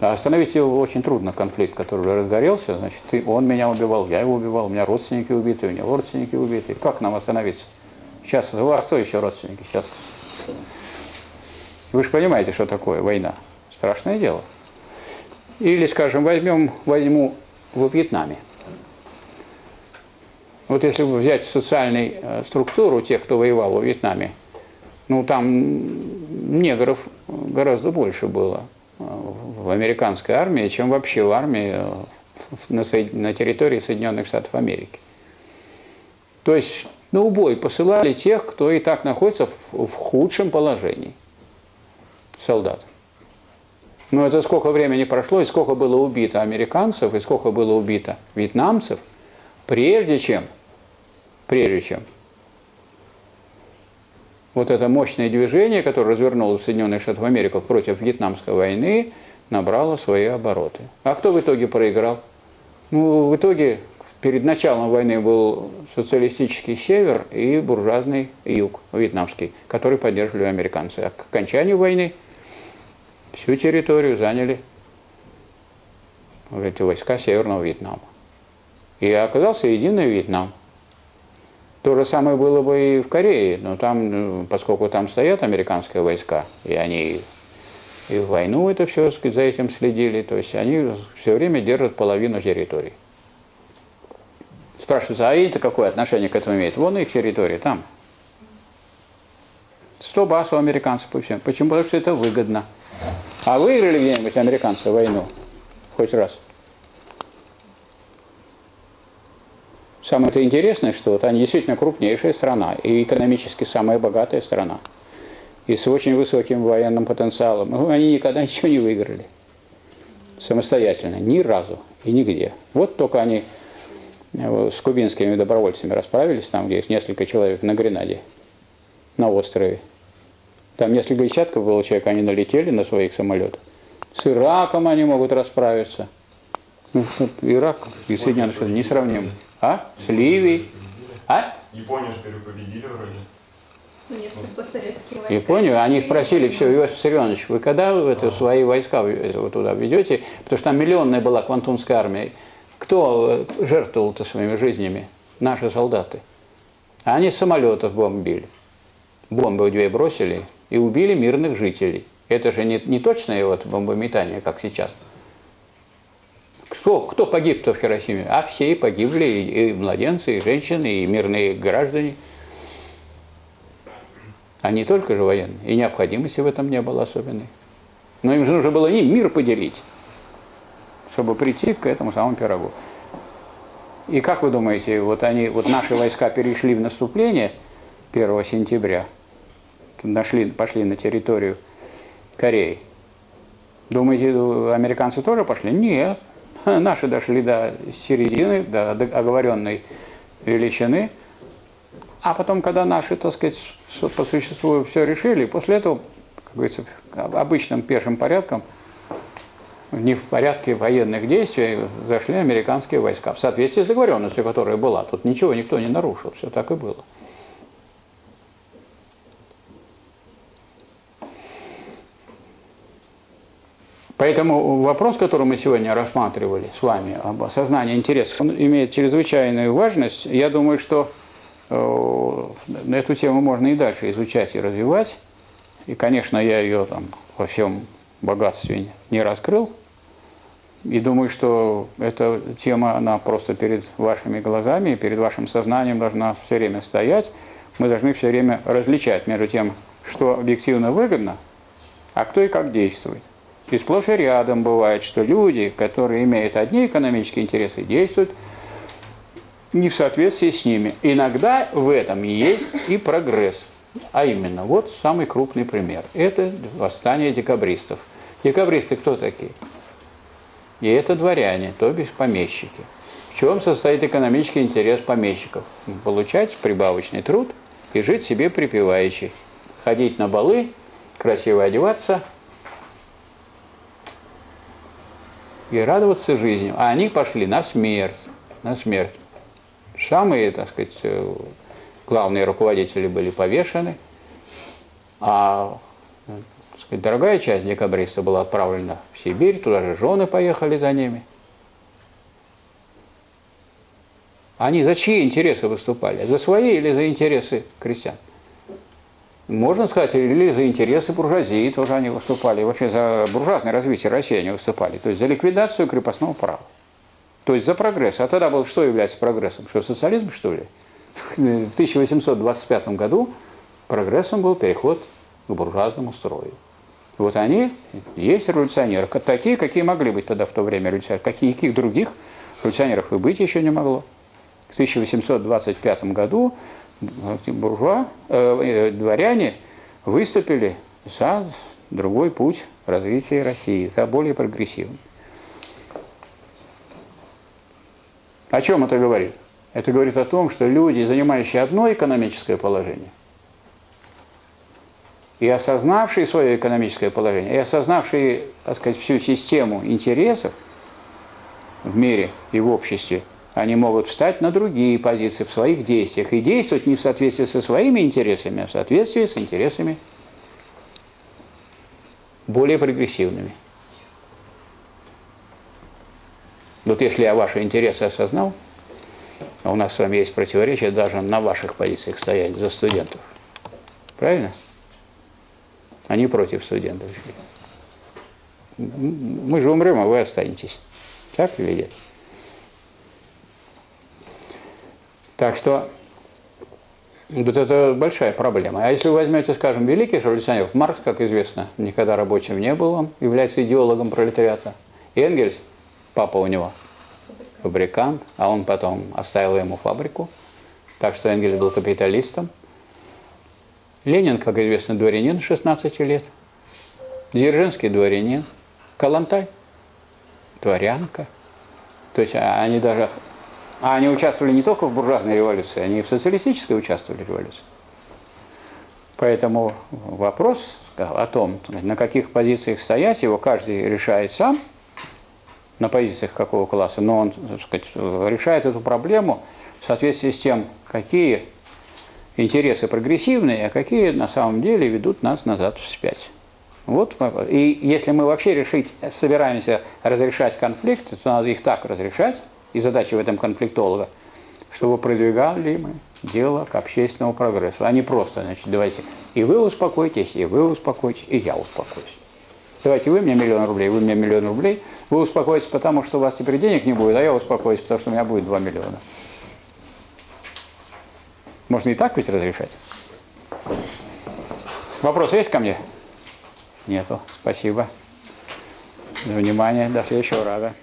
А остановить его очень трудно, конфликт, который уже разгорелся, значит, он меня убивал, я его убивал, у меня родственники убиты, у него родственники убиты. Как нам остановиться? Сейчас, у вас кто еще родственники? Сейчас. Вы же понимаете, что такое война. Страшное дело. Или, скажем, возьмем, возьму во Вьетнаме. Вот если взять социальную э, структуру тех, кто воевал во Вьетнаме, ну там негров гораздо больше было э, в американской армии, чем вообще в армии э, на, территории Соединенных Штатов Америки. То есть На убой посылали тех, кто и так находится в худшем положении. Солдат. Но это сколько времени прошло, и сколько было убито американцев, и сколько было убито вьетнамцев, прежде чем, прежде чем вот это мощное движение, которое развернулось в Соединенных Штатах Америки против Вьетнамской войны, набрало свои обороты. А кто в итоге проиграл? Ну, в итоге перед началом войны был социалистический север и буржуазный юг, вьетнамский, который поддерживали американцы. А к окончанию войны всю территорию заняли эти войска Северного Вьетнама. И оказался единый Вьетнам. То же самое было бы и в Корее, но там, ну, поскольку там стоят американские войска, и они и в войну это все за этим следили, то есть они все время держат половину территории. Спрашивается, а это какое отношение к этому имеет? Вон их территория, там. 100 баз у американцев по всем. Почему? Потому что это выгодно. А выиграли где-нибудь американцы войну? Хоть раз. Самое-то интересное, что вот они действительно крупнейшая страна и экономически самая богатая страна. И с очень высоким военным потенциалом. Ну, они никогда (laughs) ничего не выиграли. Самостоятельно. Ни разу. И нигде. Вот только они э, с кубинскими добровольцами расправились, там, где их несколько человек на Гренаде, на острове. Там несколько десятков было человек, они налетели на своих самолетах. С Ираком они могут расправиться. Ну, Ирак и Соединенные Штаты несравнимы. А? С Ливией. А? Японию же победили вроде. Японию, они просили, все, Иосиф Виссарионович, вы когда вы это, свои войска вы туда ведете, потому что там миллионная была квантунская армия, кто жертвовал-то своими жизнями? Наши солдаты. А они с самолетов бомбили. Бомбы две бросили и убили мирных жителей. Это же не, не точное вот бомбометание, как сейчас. Кто, кто погиб-то в Хиросиме? А все погибли, и, младенцы, и женщины, и мирные граждане. А только же военные. И необходимости в этом не было особенной. Но им же нужно было не мир поделить, чтобы прийти к этому самому пирогу. И как вы думаете, вот они, вот наши войска перешли в наступление 1 сентября, нашли, пошли на территорию Кореи. Думаете, американцы тоже пошли? Нет. (laughs) Наши дошли до середины, до оговоренной величины. А потом, когда наши, так сказать, по существу все решили, после этого, как говорится, обычным пешим порядком, не в порядке военных действий, зашли американские войска. В соответствии с договоренностью, которая была. Тут ничего никто не нарушил, все так и было. Поэтому вопрос, который мы сегодня рассматривали с вами, об осознании интересов, он имеет чрезвычайную важность. Я думаю, что э, эту тему можно и дальше изучать и развивать. И, конечно, я ее там во всем богатстве не раскрыл. И думаю, что эта тема, она просто перед вашими глазами, перед вашим сознанием должна все время стоять. Мы должны все время различать между тем, что объективно выгодно, а кто и как действует. И сплошь и рядом бывает, что люди, которые имеют одни экономические интересы, действуют не в соответствии с ними. Иногда в этом есть и прогресс. А именно, вот самый крупный пример. Это восстание декабристов. Декабристы кто такие? И это дворяне, то бишь помещики. В чем состоит экономический интерес помещиков? Получать прибавочный труд и жить себе припеваючи. Ходить на балы, красиво одеваться – и радоваться жизни. А они пошли на смерть, на смерть. Самые, так сказать, э, главные руководители были повешены, а так сказать, дорогая часть декабристов была отправлена в Сибирь, туда же жены поехали за ними. Они за чьи интересы выступали? За свои или за интересы крестьян? Можно сказать, или за интересы буржуазии тоже они выступали, вообще за буржуазное развитие России они выступали, то есть за ликвидацию крепостного права. То есть за прогресс. А тогда был что является прогрессом? Что, социализм, что ли? В 1825 году прогрессом был переход к буржуазному строю. Вот они есть революционеры, такие, какие могли быть тогда в то время революционеры. Каких других революционеров и быть еще не могло. В 1825 году буржуа, э, э, дворяне выступили за другой путь развития России, за более прогрессивный. О чем это говорит? Это говорит о том, что люди, занимающие одно экономическое положение, и осознавшие свое экономическое положение, и осознавшие, так сказать, всю систему интересов в мире и в обществе, они могут встать на другие позиции в своих действиях и действовать не в соответствии со своими интересами, а в соответствии с интересами более прогрессивными. Вот если я ваши интересы осознал, а у нас с вами есть противоречие даже на ваших позициях стоять за студентов. Правильно? Они против студентов. Мы же умрем, а вы останетесь. Так или нет? Так что вот это большая проблема. А если вы возьмете, скажем, великих революционеров, Маркс, как известно, никогда рабочим не был, он является идеологом пролетариата. Энгельс, папа у него, фабрикант, а он потом оставил ему фабрику, так что Энгельс был капиталистом. Ленин, как известно, дворянин 16 лет, Дзержинский дворянин, Калантай, дворянка. То есть а, они даже а они участвовали не только в буржуазной революции, они и в социалистической участвовали в революции. Поэтому вопрос о том, на каких позициях стоять, его каждый решает сам, на позициях какого класса, но он так сказать, решает эту проблему в соответствии с тем, какие интересы прогрессивные, а какие на самом деле ведут нас назад вспять. Вот, и если мы вообще решить, собираемся разрешать конфликты, то надо их так разрешать, и задача в этом конфликтолога, чтобы продвигали мы дело к общественному прогрессу, а не просто, значит, давайте и вы успокойтесь, и вы успокойтесь, и я успокоюсь. Давайте вы мне миллион рублей, вы мне миллион рублей, вы успокоитесь, потому что у вас теперь денег не будет, а я успокоюсь, потому что у меня будет 2 миллиона. Можно и так ведь разрешать. Вопрос есть ко мне? Нету. Спасибо за внимание. До следующего раза.